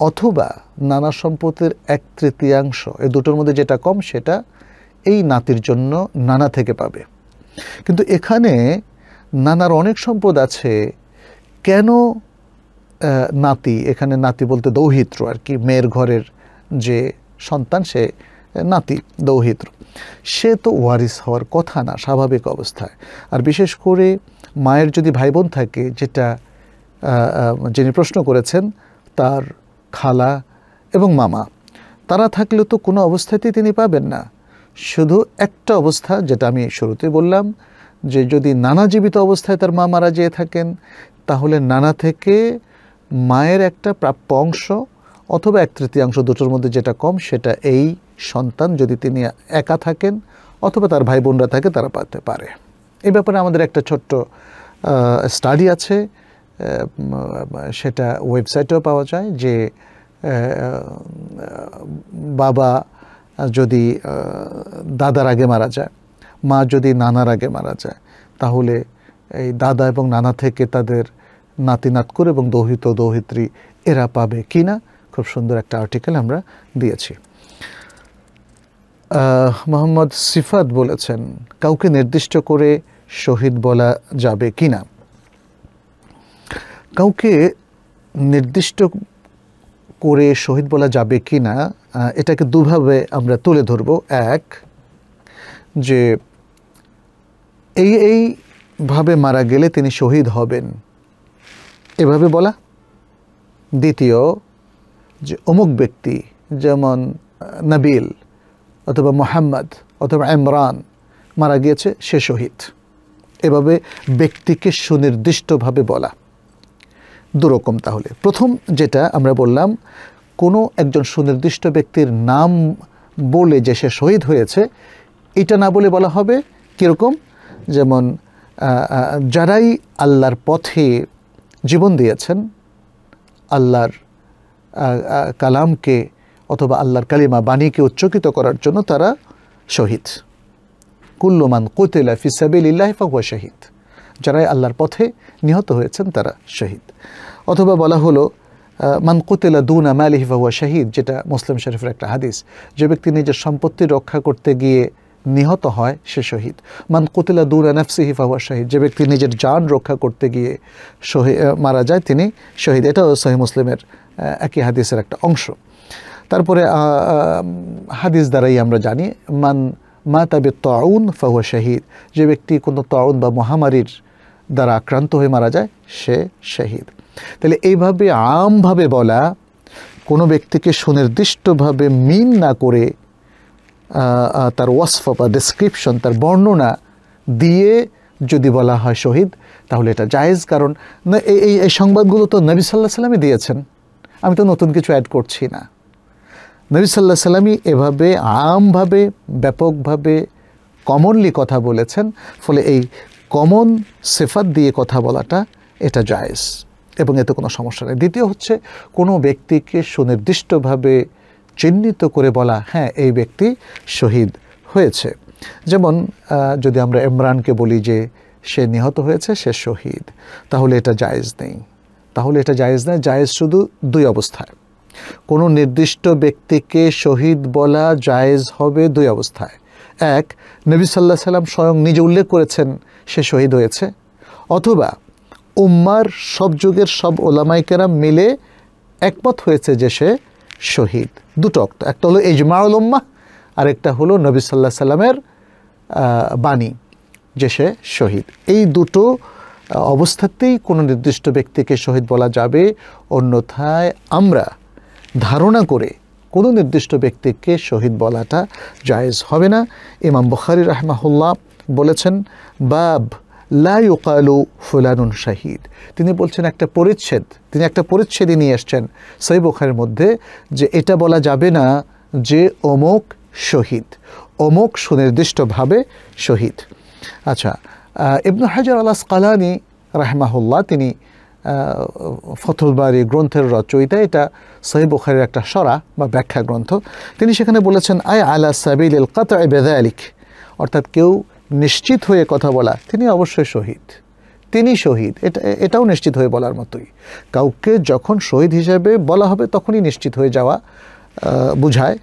অথবা নানা সম্পত্তির এক তৃতীয়াংশ এই দুটোর মধ্যে যেটা কম সেটা এই নাতির জন্য নানা থেকে পাবে। কিন্তু এখানে নানার অনেক সম্পদ আছে, কেন নাতি, এখানে নাতি বলতে দৌহিত্র আর কি, মেয়ের ঘরের যে সন্তান সে নাতি দৌহিত্র। সে তো ওয়ারিস হওয়ার কথা না, স্বাভাবিক অবস্থায়। আর বিশেষ করে মায়ের যদি ভাই বোন থাকে, যেটা যিনি প্রশ্ন করেছেন, তার খালা এবং মামা, তারা থাকলে তো কোনো অবস্থাতেই তিনি পাবেন না। শুধু একটা অবস্থা, যেটা আমি শুরুতে বললাম, যে যদি নানা জীবিত অবস্থায় তার মা মারা যেয়ে থাকেন, তাহলে নানা থেকে মায়ের একটা প্রাপ্য অংশ অথবা এক তৃতীয়াংশ দুটোর মধ্যে যেটা কম, সেটা এই সন্তান যদি তিনি একা থাকেন অথবা তার ভাই বোনরা থাকে, তারা পাতে পারে। এই ব্যাপারে আমাদের একটা ছোট্ট স্টাডি আছে। সেটা ওয়েবসাইটেও পাওয়া যায় যে বাবা যদি দাদার আগে মারা যায়, মা যদি নানার আগে মারা যায়, তাহলে এই দাদা এবং নানা থেকে তাদের নাতি নাতকুর এবং দৌহিত দৌহিত্রী এরা পাবে কি না খুব সুন্দর একটা আর্টিকেল আমরা দিয়েছি। মোহাম্মদ সিফাত বলেছেন, কাউকে নির্দিষ্ট করে শহীদ বলা যাবে কি না কাউকে নির্দিষ্ট করে শহীদ বলা যাবে কি না এটাকে দুভাবে আমরা তুলে ধরব। এক, যে এই এইভাবে মারা গেলে তিনি শহীদ হবেন, এভাবে বলা। দ্বিতীয়, যে অমুক ব্যক্তি, যেমন নাবিল অথবা মোহাম্মদ অথবা ইমরান মারা গিয়েছে সে শহীদ। এভাবে ব্যক্তিকে সুনির্দিষ্টভাবে বলা। দুরকম তাহলে। প্রথম যেটা আমরা বললাম, কোনো একজন সুনির্দিষ্ট ব্যক্তির নাম বলে যে সে শহীদ হয়েছে, এটা না বলে বলা হবে কীরকম? যেমন যারাই আল্লাহর পথে জীবন দিয়েছেন, আল্লাহর কালামকে অথবা আল্লাহর কালিমা বাণীকে উচ্চকিত করার জন্য তারা শহীদ। কুল্লমান কোতেলা ফিসাবিল্লাহ ফাহুয়া শহীদ। যারাই আল্লাহর পথে নিহত হয়েছেন তারা শহীদ। অথবা বলা হলো মান কুতেলা দুন আমালিহি ফাহুয়া শহীদ, যেটা মুসলিম শরীফের একটা হাদিস। যে ব্যক্তি নিজের সম্পত্তি রক্ষা করতে গিয়ে নিহত হয়, সে শহীদ। মান কুতিলা দুন নাফসিহি ফাহুয়া শহীদ, যে ব্যক্তি নিজের জান রক্ষা করতে গিয়ে শহীদ মারা যায়, তিনি শহীদ। এটাও সহি মুসলিমের একই হাদিসের একটা অংশ। তারপরে হাদিস দ্বারাই আমরা জানি, মান মা তাবে তাউন ফাহুয়া শাহিদ। যে ব্যক্তি কোনো তাউন বা মহামারীর দ্বারা আক্রান্ত হয়ে মারা যায়, সে শহীদ। তাহলে এইভাবে আমভাবে বলা, কোনো ব্যক্তিকে সুনির্দিষ্টভাবে মিন না করে তার ওয়াসফ বা ডেসক্রিপশন তার বর্ণনা দিয়ে যদি বলা হয় শহীদ, তাহলে এটা জায়েজ। কারণ এই, এই- সংবাদগুলো তো নবী সাল্লাহ সাল্লামই দিয়েছেন। আমি তো নতুন কিছু অ্যাড করছি না। নবী সাল্লাহ সাল্লামই এভাবে আমভাবে ব্যাপকভাবে কমনলি কথা বলেছেন, ফলে এই কমন সেফাত দিয়ে কথা বলাটা এটা জায়েজ এবং এতে কোনো সমস্যা নেই। দ্বিতীয় হচ্ছে, কোনো ব্যক্তিকে সুনির্দিষ্টভাবে চিহ্নিত করে বলা হ্যাঁ এই ব্যক্তি শহীদ হয়েছে। যেমন যদি আমরা ইমরানকে বলি যে সে নিহত হয়েছে, সে শহীদ, তাহলে এটা জায়েজ নেই। তাহলে এটা জায়েজ নেই জায়েজ শুধু দুই অবস্থায়। কোনো নির্দিষ্ট ব্যক্তিকে শহীদ বলা জায়েজ হবে দুই অবস্থায়। এক, নবী সাল্লাহ সাল্লাম স্বয়ং নিজে উল্লেখ করেছেন সে শহীদ হয়েছে। অথবা, উম্মার সব যুগের সব ওলামাইকেরাম মিলে একমত হয়েছে যে সে শহীদ। দুটো একটা হলো ইজমাউল উম্মা আরেকটা হলো নবী সাল্লাহ সাল্লামের বাণী যে সে শহীদ। এই দুটো অবস্থাতেই কোনো নির্দিষ্ট ব্যক্তিকে শহীদ বলা যাবে। অন্যথায় আমরা ধারণা করে কোনো নির্দিষ্ট ব্যক্তিকে শহীদ বলাটা জায়েজ হবে না। ইমাম বুখারি রাহমাহুল্লাহ বলেছেন, বাব লা ইউকালু ফুলানুন শাহিদ। তিনি বলছেন, একটা পরিচ্ছেদ, তিনি একটা পরিচ্ছেদই নিয়ে এসছেন সই বুখারের মধ্যে যে এটা বলা যাবে না যে অমুক শহীদ, অমুক সুনির্দিষ্টভাবে শহীদ। আচ্ছা ইবনু হাজার আল্লাহ কালানি রাহমাহুল্লাহ তিনি ফথুল বারি গ্রন্থের রচয়িতা, এটা সহি বুখারের একটা সরা বা ব্যাখ্যা গ্রন্থ। তিনি সেখানে বলেছেন, আয় আলা সাবিল ইল কাতা বেদালিক। অর্থাৎ কেউ নিশ্চিত হয়ে কথা বলা, তিনি অবশ্যই শহীদ। তিনি শহীদ, এটা, এটাও নিশ্চিত হয়ে বলার মতোই। কাউকে যখন শহীদ হিসেবে বলা হবে, তখনই নিশ্চিত হয়ে যাওয়া বুঝায়।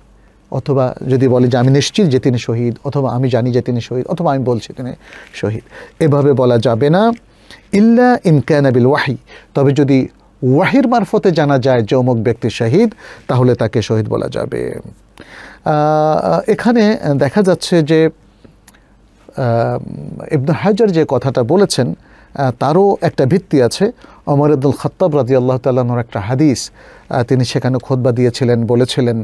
অথবা যদি বলে যে, আমি নিশ্চিত যে তিনি শহীদ, অথবা, আমি জানি যে তিনি শহীদ, অথবা, আমি বলছি তিনি শহীদ। এভাবে বলা যাবে না। ইল্লা ইনকানাবিল ওয়াহি। তবে যদি ওয়াহির মারফতে জানা যায় যে অমুক ব্যক্তি শহীদ, তাহলে তাকে শহীদ বলা যাবে। এখানে দেখা যাচ্ছে যে ইবনু হাজার যে কথাটা বলেছেন তারও একটা ভিত্তি আছে। অমর আব্দুল খত্তাব রাজি আল্লাহ তাল্লাহর একটা হাদিস তিনি সেখানে খোদবা দিয়েছিলেন, বলেছিলেন,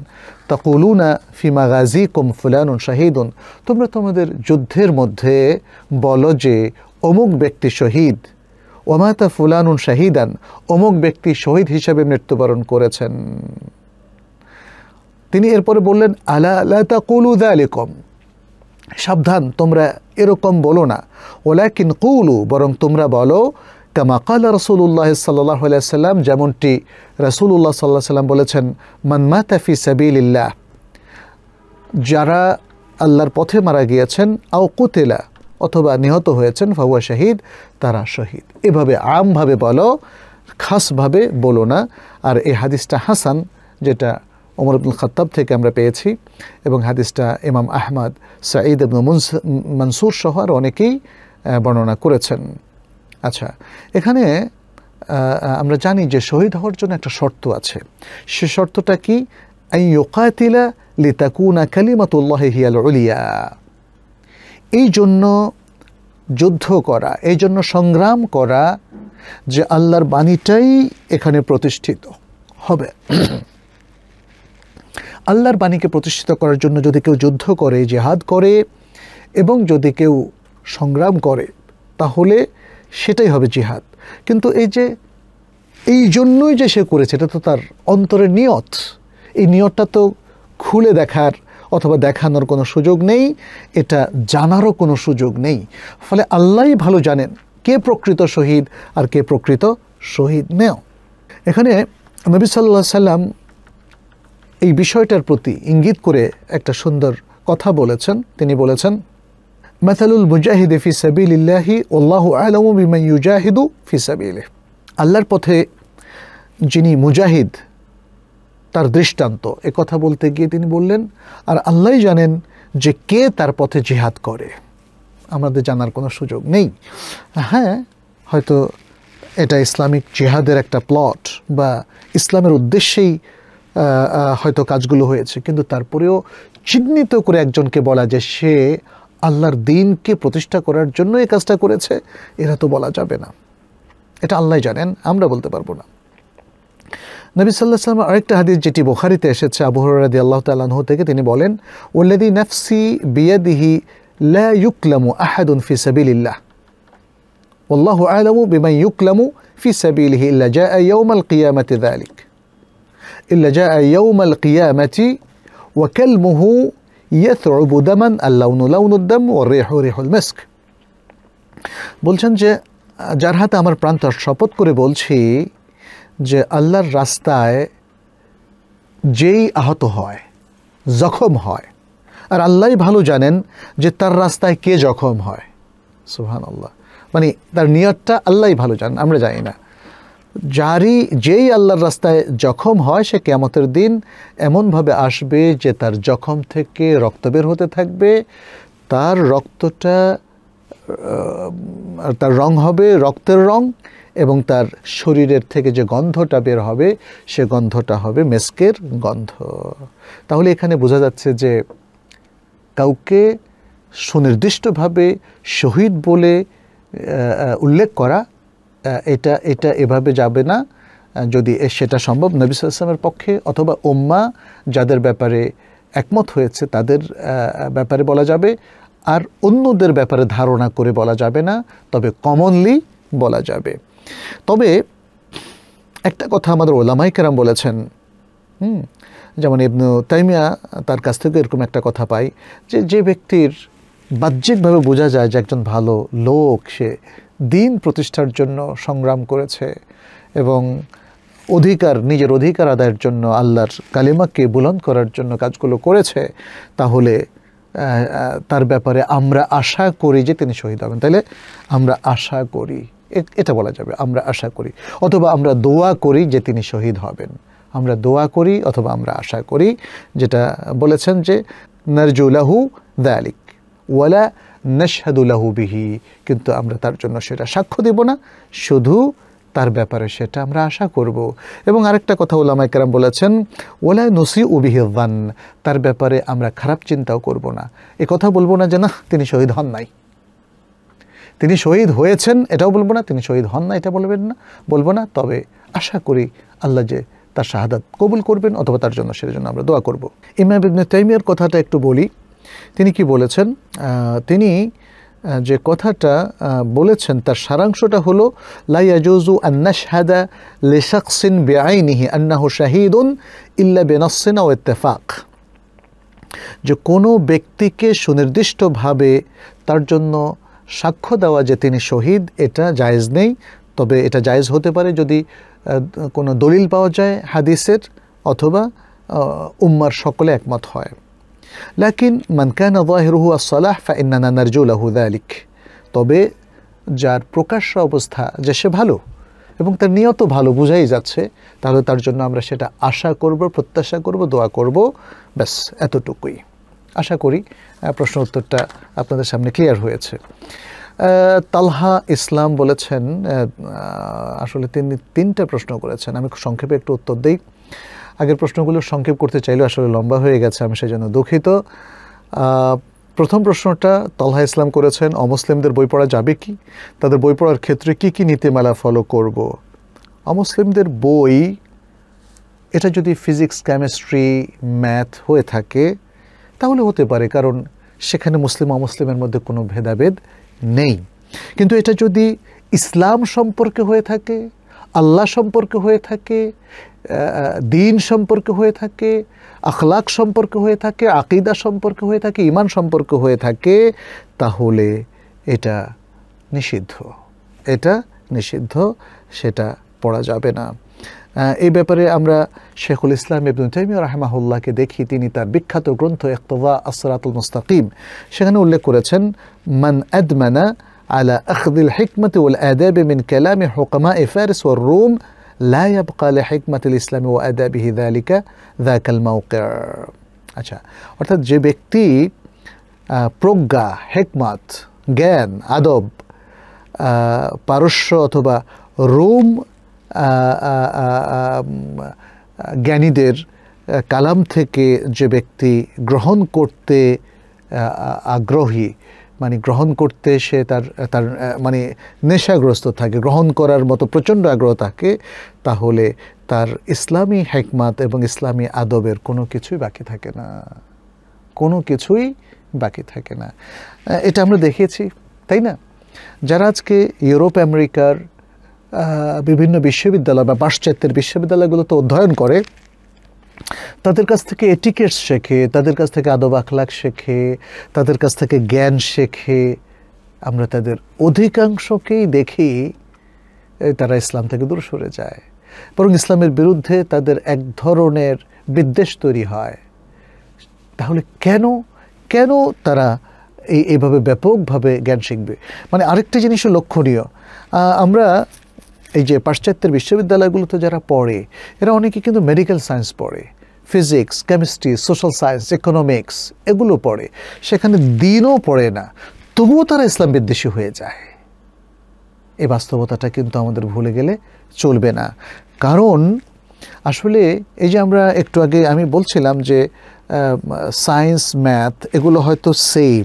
তাকুলুনা ফিমা গাজী কুম ফুলানুন শাহিদুন। তোমরা তোমাদের যুদ্ধের মধ্যে বলো যে, অমুক ব্যক্তি শহীদ ওমাতা ফুলানুন শাহিদান, অমুক ব্যক্তি শহীদ হিসেবে মৃত্যুবরণ করেছেন। তিনি এরপরে বললেন, আলা আলা তাকুলু দালিকম সাবধান, তোমরা এরকম বলো না। ওলাকিন কৌলু, বরং তোমরা বলো, কামা কালা রসুল্লাহ সাল্লাহ সাল্লাম যেমনটি রসুল্লাহ সাল্লাহ সাল্লাম বলেছেন মানমা তাফি সাবিল্লাহ যারা আল্লাহর পথে মারা গিয়েছেন, আও কুতেলা অথবা নিহত হয়েছেন, ফাহুয়া শহীদ, তারা শহীদ। এভাবে আমভাবে বলো, খাসভাবে বলো না। আর এই হাদিসটা হাসান, যেটা ওমর আব্দুল খত্তাব থেকে আমরা পেয়েছি, এবং হাদিসটা ইমাম আহমদ, সাঈদ মুনস- মনসুর সহ আর অনেকেই বর্ণনা করেছেন। আচ্ছা এখানে আমরা জানি যে শহীদ হওয়ার জন্য একটা শর্ত আছে। সে শর্তটা কি? আই ইউকাতিলা লিতাকুনা কালিমাতুল্লাহ হিয়াল উলিয়া। এই জন্য যুদ্ধ করা এই জন্য সংগ্রাম করা যে আল্লাহর বাণীটাই এখানে প্রতিষ্ঠিত হবে। আল্লাহর বাণীকে প্রতিষ্ঠিত করার জন্য যদি কেউ যুদ্ধ করে, জেহাদ করে এবং যদি কেউ সংগ্রাম করে, তাহলে সেটাই হবে জিহাদ। কিন্তু এই যে, এই জন্যই যে সে করেছে, এটা তো তার অন্তরের নিয়ত। এই নিয়তটা তো খুলে দেখার অথবা দেখানোর কোনো সুযোগ নেই, এটা জানারও কোনো সুযোগ নেই। ফলে আল্লাহই ভালো জানেন কে প্রকৃত শহীদ আর কে প্রকৃত শহীদ নেও। এখানে নবী সাল্লাহ সাল্লাম এই বিষয়টার প্রতি ইঙ্গিত করে একটা সুন্দর কথা বলেছেন। তিনি বলেছেন মাথালুল মুজাহিদ ফি সাবিলিল্লাহি আল্লাহু আলমু বিমান ইউজাহিদু ফি সাবিলিহ। আল্লাহর পথে যিনি মুজাহিদ দৃষ্টান্ত। এ কথা বলতে গিয়ে তিনি বললেন, আর আল্লাহই জানেন যে কে তার পথে জিহাদ করে। আমাদের জানার কোনো সুযোগ নেই। হ্যাঁ হয়তো এটা ইসলামিক জিহাদের একটা প্লট বা ইসলামের উদ্দেশ্যেই হয়তো কাজগুলো হয়েছে। কিন্তু তারপরেও চিহ্নিত করে একজনকে বলা যে সে আল্লাহর দিনকে প্রতিষ্ঠা করার জন্য এই কাজটা করেছে, এরা তো বলা যাবে না। এটা আল্লাহ জানেন, আমরা বলতে পারব না। নবী সাল্লাহ সাল্লাম আরেকটা হাদিস যেটি বোখারিতে এসেছে আবু হরাদি আল্লাহ তাল্লাহ থেকে তিনি বলেন ওল্লাদি নাফসি বিয়াদিহি লা ইউকলামু আহাদুন ফি সাবিলিল্লাহ والله أعلم بمن يكلم في سبيله إلا جاء يوم القيامة ذلك إلا جاء يوم القيامة وكلمه يثعب دما اللون لون الدم والريح ريح المسك বলছেন যে যার হাতে আমার প্রান্ত শপথ করে বলছি যে আল্লাহর রাস্তায় যেই আহত হয়, জখম হয়, আর আল্লাহই ভালো জানেন যে তার রাস্তায় কে জখম হয়। সুহান আল্লাহ মানে তার নিয়তটা আল্লাহই ভালো জানেন, আমরা জানি না। যারই, যেই আল্লাহর রাস্তায় জখম হয়, সে কেমতের দিন এমনভাবে আসবে যে তার জখম থেকে রক্ত বের হতে থাকবে, তার রক্তটা তার রং হবে রক্তের রং এবং তার শরীরের থেকে যে গন্ধটা বের হবে, সে গন্ধটা হবে মেস্কের গন্ধ। তাহলে এখানে বোঝা যাচ্ছে যে কাউকে সুনির্দিষ্টভাবে শহীদ বলে উল্লেখ করা এটা এটা এভাবে যাবে না। যদি সেটা সম্ভব নবী সাল্লামের পক্ষে, অথবা ওম্মা যাদের ব্যাপারে একমত হয়েছে, তাদের ব্যাপারে বলা যাবে। আর অন্যদের ব্যাপারে ধারণা করে বলা যাবে না, তবে কমনলি বলা যাবে। তবে একটা কথা আমাদের ওলামাই কেরাম বলেছেন, হুম, যেমন ইবনু তাইমিয়া তার কাছ থেকে এরকম একটা কথা পাই যে যে ব্যক্তির বাহ্যিকভাবে বোঝা যায় যে একজন ভালো লোক, সে দিন প্রতিষ্ঠার জন্য সংগ্রাম করেছে এবং অধিকার, নিজের অধিকার আদায়ের জন্য আল্লাহর কালিমাকে বুলন করার জন্য কাজগুলো করেছে, তাহলে তার ব্যাপারে আমরা আশা করি যে তিনি শহীদ হবেন। তাহলে আমরা আশা করি। এটা বলা যাবে, আমরা আশা করি। অথবা আমরা দোয়া করি যে তিনি শহীদ হবেন। আমরা দোয়া করি অথবা আমরা আশা করি, যেটা বলেছেন যে নারজুলাহু দালিক, ওয়ালা নশহাদুলাহু বিহি, কিন্তু আমরা তার জন্য সেটা সাক্ষ্য দেব না, শুধু তার ব্যাপারে সেটা আমরা আশা করব। এবং আরেকটা কথা ওলামাই কেরাম বলেছেন ওলা নসি উবিহিদান তার ব্যাপারে আমরা খারাপ চিন্তাও করব না। এ কথা বলব না যে, না, তিনি শহীদ হন নাই। তিনি শহীদ হয়েছেন, এটাও বলব না, তিনি শহীদ হন না, এটা বলবেন না, বলব না, তবে আশা করি আল্লাহ যে তার শাহাদাত কবুল করবেন অথবা তার জন্য সেটার জন্য আমরা দোয়া করব। ইমাম ইবনে তাইমিয়ার কথাটা একটু বলি, তিনি কি বলেছেন? তিনি যে কথাটা বলেছেন, তার সারাংশটা হলো লাইয়াজুজু আন্নাশহাদা লেশাকসিন বেআইনিহি আন্নাহু শাহিদুন ইল্লা বেনাসিনা ও ইত্তেফাক। যে কোনো ব্যক্তিকে সুনির্দিষ্টভাবে তার জন্য সাক্ষ্য দেওয়া যে তিনি শহীদ, এটা জায়েজ নেই। তবে এটা জায়েজ হতে পারে যদি কোনো দলিল পাওয়া যায় হাদিসের অথবা উম্মার সকলে একমত হয়। লাকিন মানকানা জাহিরুহু আসলাহ ফা ইন্নানা নারজু লাহু দালিক তবে যার প্রকাশ্য অবস্থা যে সে ভালো এবং তার নিয়ত ভালো বোঝাই যাচ্ছে, তাহলে তার জন্য আমরা সেটা আশা করব, প্রত্যাশা করব, দোয়া করব। ব্যাস, এতটুকুই। আশা করি প্রশ্ন উত্তরটা আপনাদের সামনে ক্লিয়ার হয়েছে। তালহা ইসলাম বলেছেন আসলে তিনি তিনটা প্রশ্ন করেছেন। আমি সংক্ষেপে একটু উত্তর দিই। আগের প্রশ্নগুলো সংক্ষেপ করতে চাইলেও আসলে লম্বা হয়ে গেছে, আমি সেই জন্য দুঃখিত প্রথম প্রশ্নটা, তলহা ইসলাম করেছেন, অমুসলিমদের বই পড়া যাবে কি? তাদের বই পড়ার ক্ষেত্রে কি কি নীতিমালা ফলো করব। অমুসলিমদের বই, এটা যদি ফিজিক্স কেমিস্ট্রি ম্যাথ হয়ে থাকে তাহলে হতে পারে, কারণ সেখানে মুসলিম, অমুসলিমের মধ্যে কোনো ভেদাভেদ নেই। কিন্তু এটা যদি ইসলাম সম্পর্কে হয়ে থাকে, আল্লাহ সম্পর্কে হয়ে থাকে দিন সম্পর্কে হয়ে থাকে, আখলাক সম্পর্কে হয়ে থাকে, আকিদা সম্পর্কে হয়ে থাকে ইমান সম্পর্কে হয়ে থাকে, তাহলে এটা নিষিদ্ধ। এটা নিষিদ্ধ, সেটা পড়া যাবে না। এই ব্যাপারে আমরা শেখুল ইসলাম ইবনুল তাইমিয়া রাহমাহুল্লাহকে দেখি তিনি তার বিখ্যাত গ্রন্থ ইকতদা আসরাতুল মুস্তাকিম সেখানে উল্লেখ করেছেন মান আদমানা على أخذ الحكمة والآداب من كلام حكماء فارس والروم لا يبقى لحكمة الإسلام وآدابه ذلك ذاك الموقع আচ্ছা অর্থাৎ যে ব্যক্তি প্রজ্ঞা হেকমত জ্ঞান আদব পারস্য অথবা রোম জ্ঞানীদের কালাম থেকে যে ব্যক্তি গ্রহণ করতে আগ্রহী মানে গ্রহণ করতে সে তার তার মানে নেশাগ্রস্ত থাকে, গ্রহণ করার মতো প্রচণ্ড আগ্রহ থাকে, তাহলে তার ইসলামী হেকমাত এবং ইসলামী আদবের কোনো কিছুই বাকি থাকে না। কোনো কিছুই বাকি থাকে না। এটা আমরা দেখেছি, তাই না? যারা আজকে ইউরোপ, আমেরিকার বিভিন্ন বিশ্ববিদ্যালয় বা পাশ্চাত্যের বিশ্ববিদ্যালয়গুলোতে অধ্যয়ন করে, তাদের কাছ থেকে এটিকেটস শেখে, তাদের কাছ থেকে আদব আখলাক শেখে, তাদের কাছ থেকে জ্ঞান শেখে। আমরা তাদের অধিকাংশকেই দেখি তারা ইসলাম থেকে দূর সরে যায়। বরং ইসলামের বিরুদ্ধে তাদের এক ধরনের বিদ্বেষ তৈরি হয়। তাহলে কেন কেন তারা এই এইভাবে ব্যাপকভাবে জ্ঞান শিখবে? মানে আরেকটা জিনিসও লক্ষণীয়। আমরা এই যে পাশ্চাত্যের বিশ্ববিদ্যালয়গুলোতে যারা পড়ে, এরা অনেকে কিন্তু মেডিকেল সায়েন্স পড়ে physics chemistry social science economics এগুলো পড়ে। সেখানে দিনও পড়ে না, তবুও তারা ইসলাম বিদ্বেষী হয়ে যায়। এই বাস্তবতাটা কিন্তু আমাদের ভুলে গেলে চলবে না। কারণ আসলে এই যে আমরা একটু আগে আমি বলছিলাম যে সায়েন্স ম্যাথ এগুলো হয়তো সেম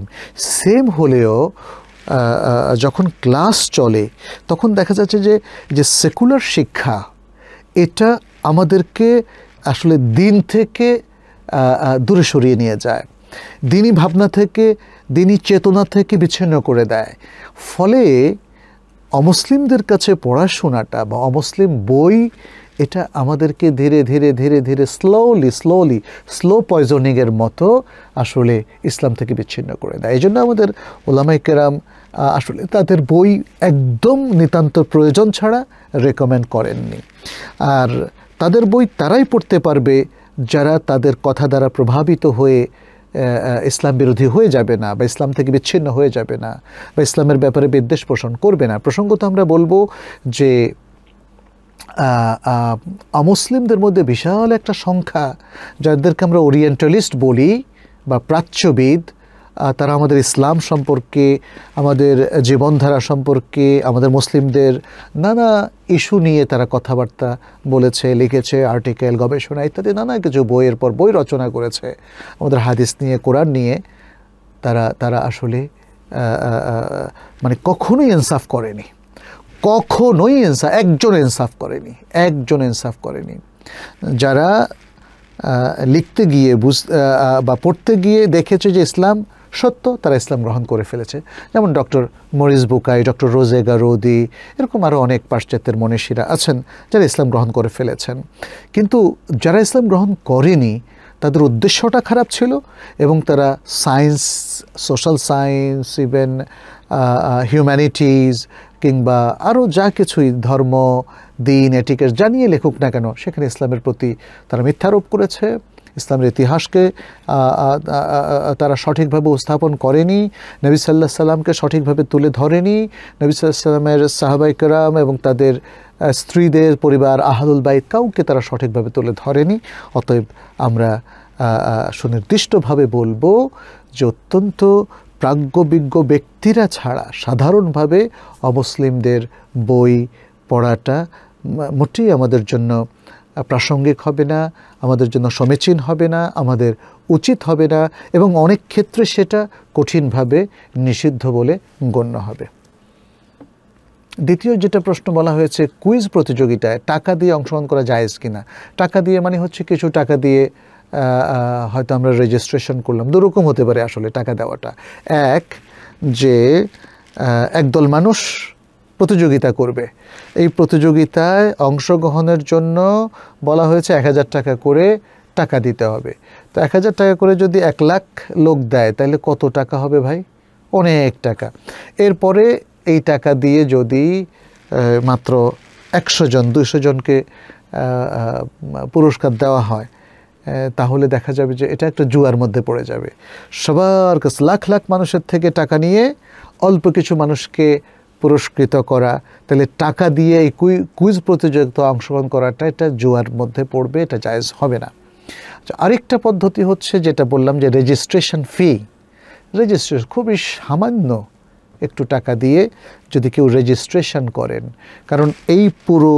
সেম হলেও যখন ক্লাস চলে, তখন দেখা যাচ্ছে যে যে সেকুলার শিক্ষা, এটা আমাদেরকে আসলে দিন থেকে দূরে সরিয়ে নিয়ে যায়। দিনই ভাবনা থেকে দিনই চেতনা থেকে বিচ্ছিন্ন করে দেয়। ফলে অমুসলিমদের কাছে পড়াশোনাটা বা অমুসলিম বই এটা আমাদেরকে ধীরে ধীরে ধীরে ধীরে স্লোলি স্লোলি স্লো পয়জনিংয়ের মতো আসলে ইসলাম থেকে বিচ্ছিন্ন করে দেয়। এই জন্য আমাদের ওলামাই কেরাম আসলে তাদের বই একদম নিতান্ত প্রয়োজন ছাড়া রেকমেন্ড করেননি। আর তাদের বই তারাই পড়তে পারবে যারা তাদের কথা দ্বারা প্রভাবিত হয়ে ইসলাম বিরোধী হয়ে যাবে না বা ইসলাম থেকে বিচ্ছিন্ন হয়ে যাবে না বা ইসলামের ব্যাপারে বিদ্বেষ পোষণ করবে না। প্রসঙ্গত আমরা বলব যে অমুসলিমদের মধ্যে বিশাল একটা সংখ্যা, যাদেরকে আমরা ওরিয়েন্টালিস্ট বলি বা প্রাচ্যবিদ তারা আমাদের ইসলাম সম্পর্কে, আমাদের জীবনধারা সম্পর্কে, আমাদের মুসলিমদের নানা ইস্যু নিয়ে তারা কথাবার্তা বলেছে, লিখেছে, আর্টিকেল, গবেষণা ইত্যাদি, নানা কিছু বইয়ের পর বই রচনা করেছে। আমাদের হাদিস নিয়ে, কোরআন নিয়ে তারা তারা আসলে মানে কখনোই ইনসাফ করেনি। কখনোই ইনসাফ একজন ইনসাফ করেনি, একজন ইনসাফ করেনি। যারা লিখতে গিয়ে বুঝ বা পড়তে গিয়ে দেখেছে যে ইসলাম সত্য, তারা ইসলাম গ্রহণ করে ফেলেছে। যেমন doctor Maurice Bucaille, doctor Roger Garaudy, এরকম আরও অনেক পাশ্চাত্যের মনীষীরা আছেন যারা ইসলাম গ্রহণ করে ফেলেছেন। কিন্তু যারা ইসলাম গ্রহণ করেনি, তাদের উদ্দেশ্যটা খারাপ ছিল এবং তারা science, social science, even humanities কিংবা আরও যা কিছুই ধর্ম, দিন এটিকেট জানিয়ে লেখুক না কেন, সেখানে ইসলামের প্রতি তারা মিথ্যারোপ করেছে। ইসলামের ইতিহাসকে তারা সঠিকভাবে উপস্থাপন করেনি। নবী সাল্লাহ সাল্লামকে সঠিকভাবে তুলে ধরেনি। নবী সাল্লাহ সাল্লামের সাহাবাই কেরাম এবং তাদের স্ত্রীদের পরিবার আহাদুল বাইত কাউকে তারা সঠিকভাবে তুলে ধরেনি। অতএব আমরা সুনির্দিষ্টভাবে বলব যে অত্যন্ত প্রাজ্ঞবিজ্ঞ ব্যক্তিরা ছাড়া সাধারণভাবে অমুসলিমদের বই পড়াটা মোটেই আমাদের জন্য প্রাসঙ্গিক হবে না, আমাদের জন্য সমীচীন হবে না, আমাদের উচিত হবে না এবং অনেক ক্ষেত্রে সেটা কঠিনভাবে নিষিদ্ধ বলে গণ্য হবে। দ্বিতীয় যেটা প্রশ্ন বলা হয়েছে, কুইজ প্রতিযোগিতায় টাকা দিয়ে অংশগ্রহণ করা জায়েজ কিনা? টাকা দিয়ে মানে হচ্ছে কিছু টাকা দিয়ে হয়তো আমরা রেজিস্ট্রেশন করলাম। দুরকম হতে পারে আসলে টাকা দেওয়াটা। এক, যে একদল মানুষ প্রতিযোগিতা করবে। এই প্রতিযোগিতায় অংশগ্রহণের জন্য বলা হয়েছে এক হাজার টাকা করে টাকা দিতে হবে। তো এক হাজার টাকা করে যদি এক লাখ লোক দেয়, তাহলে কত টাকা হবে ভাই? অনেক টাকা। এরপরে এই টাকা দিয়ে যদি মাত্র একশো জন, দুইশো জনকে পুরস্কার দেওয়া হয় তাহলে দেখা যাবে যে এটা একটা জুয়ার মধ্যে পড়ে যাবে। সবার কাছে লাখ লাখ মানুষের থেকে টাকা নিয়ে অল্প কিছু মানুষকে পুরস্কৃত করা তাহলে টাকা দিয়ে এই কুই কুইজ প্রতিযোগিতা অংশগ্রহণ করাটা এটা জুয়ার মধ্যে পড়বে এটা জায়জ হবে না। আচ্ছা, আরেকটা পদ্ধতি হচ্ছে যেটা বললাম যে রেজিস্ট্রেশন ফি রেজিস্ট্রেশন খুবই সামান্য একটু টাকা দিয়ে যদি কেউ রেজিস্ট্রেশন করেন কারণ এই পুরো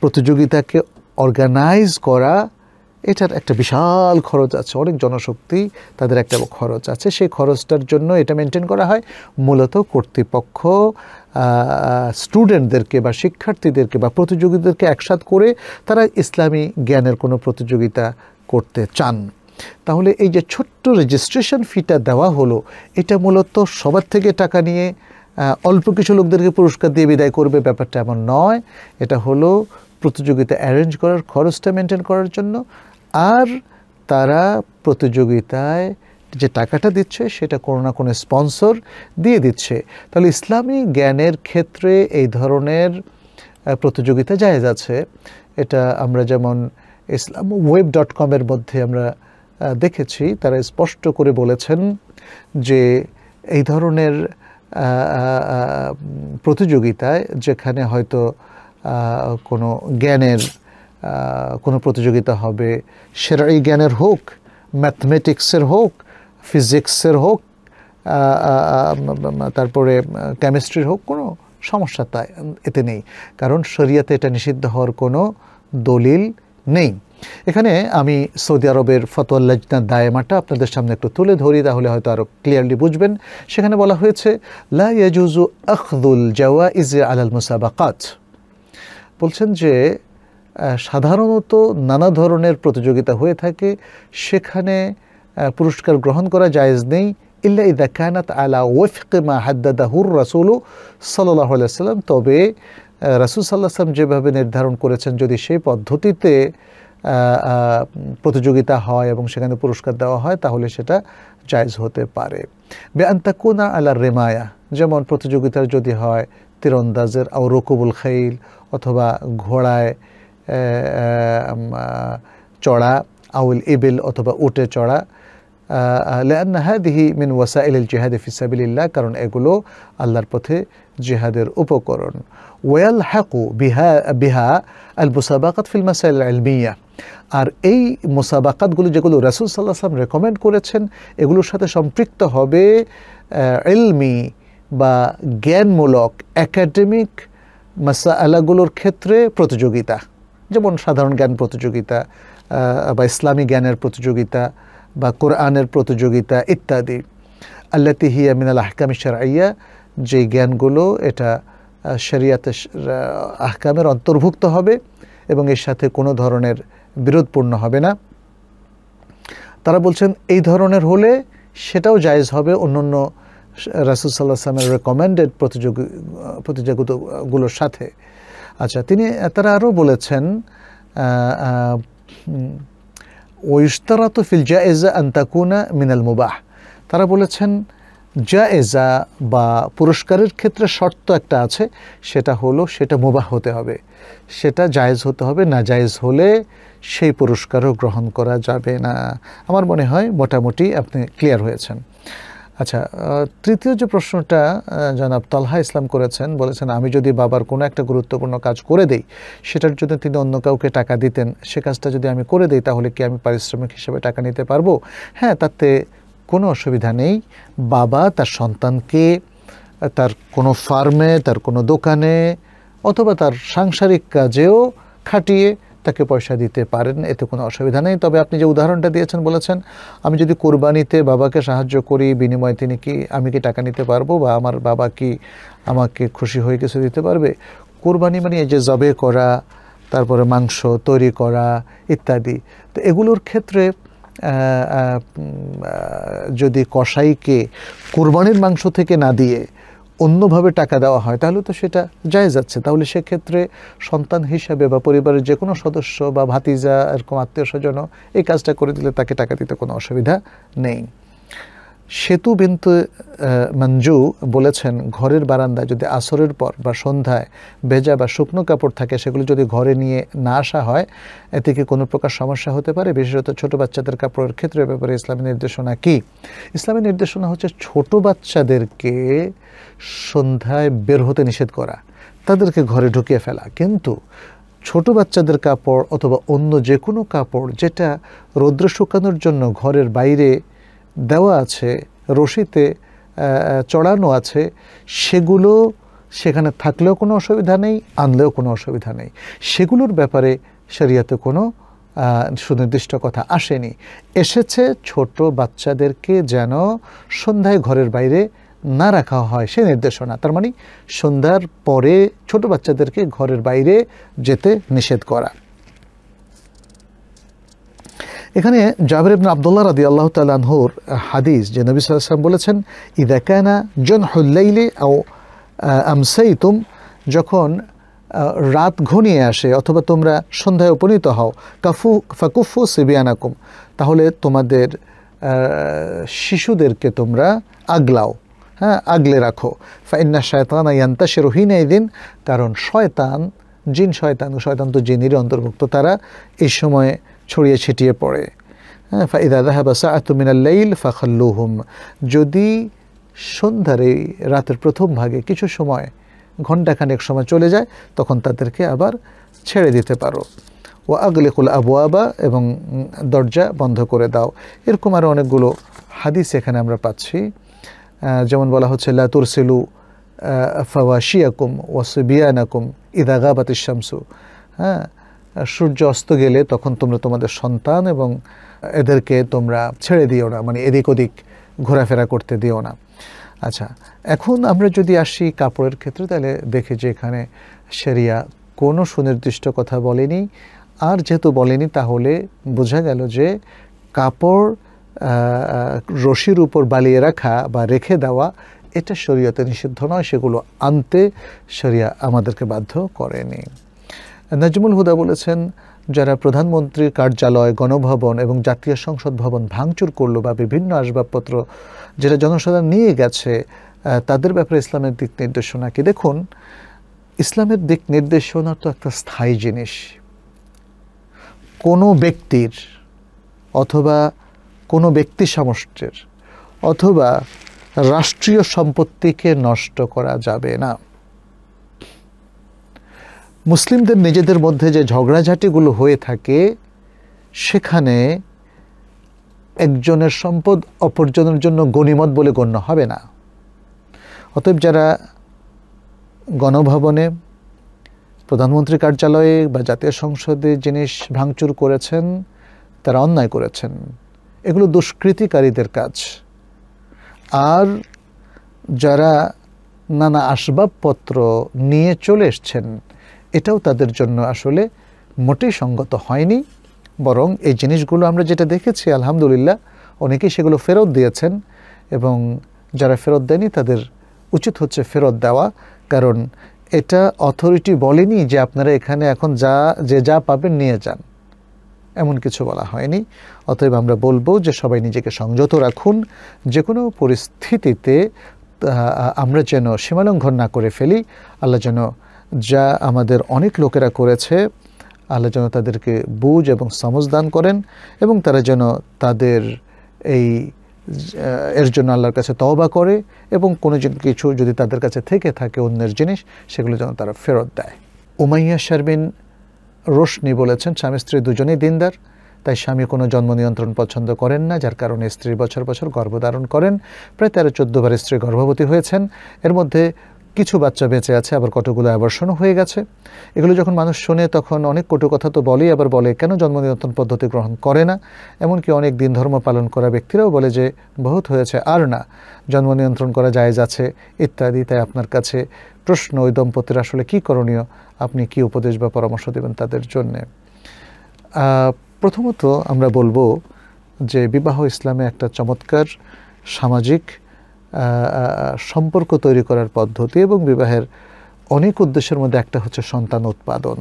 প্রতিযোগিতাকে অর্গানাইজ করা এটার একটা বিশাল খরচ আছে, অনেক জনশক্তি তাদের একটা খরচ আছে। সেই খরচটার জন্য এটা মেনটেন করা হয়। মূলত কর্তৃপক্ষ স্টুডেন্টদেরকে বা শিক্ষার্থীদেরকে বা প্রতিযোগীদেরকে একসাথ করে তারা ইসলামী জ্ঞানের কোনো প্রতিযোগিতা করতে চান। তাহলে এই যে ছোট্ট রেজিস্ট্রেশন ফিটা দেওয়া হলো, এটা মূলত সবার থেকে টাকা নিয়ে অল্প কিছু লোকদেরকে পুরস্কার দিয়ে বিদায় করবে, ব্যাপারটা এমন নয়। এটা হলো প্রতিযোগিতা অ্যারেঞ্জ করার, খরচটা মেনটেন করার জন্য। আর তারা প্রতিযোগিতায় যে টাকাটা দিচ্ছে, সেটা কোনো না কোনো স্পন্সর দিয়ে দিচ্ছে। তাহলে ইসলামী জ্ঞানের ক্ষেত্রে এই ধরনের প্রতিযোগিতা জায়েজ আছে। এটা আমরা যেমন ইসলাম ওয়েব ডট কমের মধ্যে আমরা দেখেছি। তারা স্পষ্ট করে বলেছেন যে এই ধরনের প্রতিযোগিতায় যেখানে হয়তো কোনো জ্ঞানের কোনো প্রতিযোগিতা হবে। সেরাই জ্ঞানের হোক ম্যাথমেটিক্সের হোক ফিজিক্সের হোক তারপরে কেমিস্ট্রির হোক, কোনো সমস্যা তাই, এতে নেই। কারণ শরিয়াতে এটা নিষিদ্ধ হওয়ার কোনো দলিল নেই। এখানে আমি সৌদি আরবের ফতোয়াল্লাজনা দায়মাটা আপনাদের সামনে একটু তুলে ধরি, তাহলে হয়তো আরও ক্লিয়ারলি বুঝবেন। সেখানে বলা হয়েছে, লা ইয়াজুজু আখদুল জাওয়া ইজ আলাল মুসাবাকাত। বলছেন যে সাধারণত নানা ধরনের প্রতিযোগিতা হয়ে থাকে। সেখানে পুরস্কার গ্রহণ করা জায়েজ নেই। ইল্লা ইদা কানাত আলা ওয়েফকে মা হাদ্দাদাহুর রাসুলু সাল্লাহ সাল্লাম তবে রাসুল সাল্লাহ সাল্লাম যেভাবে নির্ধারণ করেছেন, যদি সেই পদ্ধতিতে প্রতিযোগিতা হয় এবং সেখানে পুরস্কার দেওয়া হয়, তাহলে সেটা জায়জ হতে পারে। বেআন্তাকুনা আলা রেমায়া, যেমন প্রতিযোগিতার যদি হয়, তীরন্দাজের আও রকুবুল খাইল অথবা ঘোড়ায় চড়া, আউল ইবিল অথবা উটে চড়া। লেআন্না হাদিহি মিন ওয়াসাইল জিহাদে ফিসাবিল্লাহ কারণ এগুলো আল্লাহর পথে জেহাদের উপকরণ। ওয়াল হাকু বিহা বিহা আল মুসাবাকাত ফিল মাসাইল আলমিয়া আর এই মোসাবাকাতগুলো যেগুলো রাসুল সাল্লাহ সাল্লাম রেকমেন্ড করেছেন, এগুলোর সাথে সম্পৃক্ত হবে এলমি বা জ্ঞানমূলক, একাডেমিক মাসালাগুলোর ক্ষেত্রে প্রতিযোগিতা। যেমন সাধারণ জ্ঞান প্রতিযোগিতা বা ইসলামী জ্ঞানের প্রতিযোগিতা, বা কোরআনের প্রতিযোগিতা ইত্যাদি। আল্লাতি হিয়া মিনাল আহকামি সারাইয়া যে জ্ঞানগুলো এটা শরিয়াতে আহকামের অন্তর্ভুক্ত হবে এবং এর সাথে কোনো ধরনের বিরোধপূর্ণ হবে না। তারা বলছেন, এই ধরনের হলে সেটাও জায়েজ হবে। অন্য অন্য রাসুল সাল্লাহ সালামের রেকমেন্ডেড প্রতিযোগী প্রতিযোগিতাগুলোর সাথে। আচ্ছা তিনি তারা আরও বলেছেন ওইস্তারাত ফিল জায়েজা আন্তাকুনা মিনাল মুবাহ। তারা বলেছেন, জায়েজা বা পুরস্কারের ক্ষেত্রে শর্ত একটা আছে, সেটা হলো সেটা মুবাহ হতে হবে। সেটা জায়েজ হতে হবে, না জায়েজ হলে সেই পুরস্কারও গ্রহণ করা যাবে না। আমার মনে হয় মোটামুটি আপনি ক্লিয়ার হয়েছেন। আচ্ছা তৃতীয় যে প্রশ্নটা জনাব তলহা ইসলাম করেছেন, বলেছেন, আমি যদি বাবার কোনো একটা গুরুত্বপূর্ণ কাজ করে দেই, সেটার জন্য তিনি অন্য কাউকে টাকা দিতেন, সে কাজটা যদি আমি করে দিই, তাহলে কি আমি পারিশ্রমিক হিসেবে টাকা নিতে পারব? হ্যাঁ তাতে কোনো অসুবিধা নেই। বাবা তার সন্তানকে, তার কোনো ফার্মে, তার কোনো দোকানে, অথবা তার সাংসারিক কাজেও খাটিয়ে তাকে পয়সা দিতে পারেন, এতে কোনো অসুবিধা নেই। তবে আপনি যে উদাহরণটা দিয়েছেন, বলেছেন, আমি যদি কোরবানিতে বাবাকে সাহায্য করি, বিনিময়ে তিনি কি, আমি কি টাকা নিতে পারব বা আমার বাবা কি আমাকে খুশি হয়ে কিছু দিতে পারবে? কোরবানি মানে এই যে জবে করা, তারপরে মাংস তৈরি করা ইত্যাদি। তো এগুলোর ক্ষেত্রে যদি কসাইকে কোরবানির মাংস থেকে না দিয়ে অন্যভাবে টাকা দেওয়া হয়, তাহলে তো সেটা যায় যাচ্ছে তাহলে সেক্ষেত্রে সন্তান হিসাবে বা পরিবারের যে কোনো সদস্য বা ভাতিজা, এরকম আত্মীয় স্বজন এই কাজটা করে দিলে তাকে টাকা দিতে কোনো অসুবিধা নেই। সেতু বিন্তু মঞ্জু বলেছেন, ঘরের বারান্দায় যদি আসরের পর বা সন্ধ্যায় ভেজা বা শুকনো কাপড় থাকে, সেগুলি যদি ঘরে নিয়ে না আসা হয় এ থেকে কোনো প্রকার সমস্যা হতে পারে? বিশেষত ছোট বাচ্চাদের কাপড়ের ক্ষেত্রে ব্যাপারে ইসলামী নির্দেশনা কি? ইসলামী নির্দেশনা হচ্ছে ছোট বাচ্চাদেরকে সন্ধ্যায় বের হতে নিষেধ করা, তাদেরকে ঘরে ঢুকিয়ে ফেলা। কিন্তু ছোট বাচ্চাদের কাপড় অথবা অন্য যে কোনো কাপড়, যেটা রৌদ্র শুকানোর জন্য ঘরের বাইরে দেওয়া আছে, রশিতে চড়ানো আছে, সেগুলো সেখানে থাকলেও কোনো অসুবিধা নেই, আনলেও কোনো অসুবিধা নেই। সেগুলোর ব্যাপারে শরিয়াতে কোনো সুনির্দিষ্ট কথা আসেনি। এসেছে ছোট বাচ্চাদেরকে যেন সন্ধ্যায় ঘরের বাইরে না রাখা হয়, সে নির্দেশনা। তার মানে সন্ধ্যার পরে ছোট বাচ্চাদেরকে ঘরের বাইরে যেতে নিষেধ করা। এখানে জাবের ইবনে আবদুল্লাহ রাদি আল্লাহ তালানহুর হাদিস যে নবী সাল্লাম বলেছেন ইদাকানা জন হুল্লাইলে আও আমসাইতুম যখন রাত ঘনিয়ে আসে অথবা তোমরা সন্ধ্যায় উপনীত হও, কাফু, ফাকুফু সিবিয়ানাকুম তাহলে তোমাদের শিশুদেরকে তোমরা আগলাও হ্যাঁ আগলে রাখো। ফাইন্না শয়তান ইয়ান্তাসে রহিন এই দিন কারণ শয়তান, জিন শয়তান শয়তান তো জিনেরই অন্তর্ভুক্ত, তারা এই সময়ে ছড়িয়ে ছিটিয়ে পড়ে। হ্যাঁ যদি সন্ধ্যার এই রাতের প্রথম ভাগে কিছু সময়, ঘণ্টাখানেক সময় চলে যায়, তখন তাদেরকে আবার ছেড়ে দিতে পারো। ও আগলেকুল আবু আবা এবং দরজা বন্ধ করে দাও। এরকম আরও অনেকগুলো হাদিস এখানে আমরা পাচ্ছি। যেমন বলা হচ্ছে লাতুর সেলু ফাওয়াশিয়াকুম ওয়াসবিয়ানাকুম ইদা গাবাতিস শামসু। হ্যাঁ সূর্য অস্ত গেলে তখন তোমরা তোমাদের সন্তান এবং এদেরকে তোমরা ছেড়ে দিও না মানে এদিক ওদিক ঘোরাফেরা করতে দিও না। আচ্ছা এখন আমরা যদি আসি কাপড়ের ক্ষেত্রে, তাহলে দেখি যে এখানে সেরিয়া কোনো সুনির্দিষ্ট কথা বলেনি। আর যেহেতু বলেনি, তাহলে বোঝা গেল যে কাপড় রশির উপর বালিয়ে রাখা বা রেখে দেওয়া, এটা শরীয়তে নিষিদ্ধ নয়, সেগুলো আনতে শরিয়া আমাদেরকে বাধ্য করেনি। নাজমুল হুদা বলেছেন, যারা প্রধানমন্ত্রীর কার্যালয়, গণভবন এবং জাতীয় সংসদ ভবন ভাঙচুর করল বা বিভিন্ন আসবাবপত্র যেটা জনসাধারণ নিয়ে গেছে তাদের ব্যাপারে ইসলামের দিক নির্দেশনা কি? দেখুন, ইসলামের দিক নির্দেশনা তো একটা স্থায়ী জিনিস। কোনো ব্যক্তির অথবা কোনো ব্যক্তি সমষ্টের অথবা রাষ্ট্রীয় সম্পত্তিকে নষ্ট করা যাবে না। মুসলিমদের নিজেদের মধ্যে যে ঝগড়াঝাটিগুলো হয়ে থাকে, সেখানে একজনের সম্পদ অপরজনের জন্য গণিমত বলে গণ্য হবে না। অতএব যারা গণভবনে প্রধানমন্ত্রী কার্যালয়ে বা জাতীয় সংসদে জিনিস ভাঙচুর করেছেন, তারা অন্যায় করেছেন। এগুলো দুষ্কৃতিকারীদের কাজ। আর যারা নানা আসবাবপত্র নিয়ে চলে এসছেন এটাও তাদের জন্য আসলে মোটেই সঙ্গত হয়নি। বরং এই জিনিসগুলো আমরা যেটা দেখেছি, আলহামদুলিল্লাহ, অনেকেই সেগুলো ফেরত দিয়েছেন এবং যারা ফেরত দেয়নি তাদের উচিত হচ্ছে ফেরত দেওয়া। কারণ এটা অথরিটি বলেনি যে আপনারা এখানে এখন যা, যে যা পাবেন নিয়ে যান। এমন কিছু বলা হয়নি। অতএব আমরা বলব যে সবাই নিজেকে সংযত রাখুন। যে কোনো পরিস্থিতিতে আমরা যেন সীমালঙ্ঘন না করে ফেলি, আল্লাহ যেন যা আমাদের অনেক লোকেরা করেছে, আল্লাহ যেন তাদেরকে বুঝ এবং সমজ দান করেন এবং তারা যেন তাদের এই এর জন্য আল্লাহর কাছে তওবা করে এবং কোনো কিছু যদি তাদের কাছে থেকে থাকে অন্যের জিনিস, সেগুলো যেন তারা ফেরত দেয়। উমাইয়া শারবিন রোশনি বলেছেন, স্বামী স্ত্রী দুজনেই দিনদার, তাই স্বামী কোনো জন্ম নিয়ন্ত্রণ পছন্দ করেন না, যার কারণে স্ত্রী বছর বছর গর্ভধারণ করেন। প্রায় তেরো চোদ্দবার স্ত্রী গর্ভবতী হয়েছেন। এর মধ্যে কিছু বাচ্চা বেঁচে আছে, আবার কতগুলো অ্যাবর্ষণও হয়ে গেছে। এগুলো যখন মানুষ শোনে, তখন অনেক কটু কথা তো বলেই, আবার বলে, কেন জন্ম নিয়ন্ত্রণ পদ্ধতি গ্রহণ করে না? এমনকি অনেক দিন ধর্ম পালন করা ব্যক্তিরাও বলে যে, বহুত হয়েছে, আর না। জন্ম নিয়ন্ত্রণ করা জায়েজ আছে, ইত্যাদি। তাই আপনার কাছে প্রশ্ন, ওই দম্পতির আসলে কী করণীয়? আপনি কি উপদেশ বা পরামর্শ দেবেন তাদের জন্যে? প্রথমত আমরা বলব যে, বিবাহ ইসলামে একটা চমৎকার সামাজিক সম্পর্ক তৈরি করার পদ্ধতি এবং বিবাহের অনেক উদ্দেশ্যের মধ্যে একটা হচ্ছে সন্তান উৎপাদন।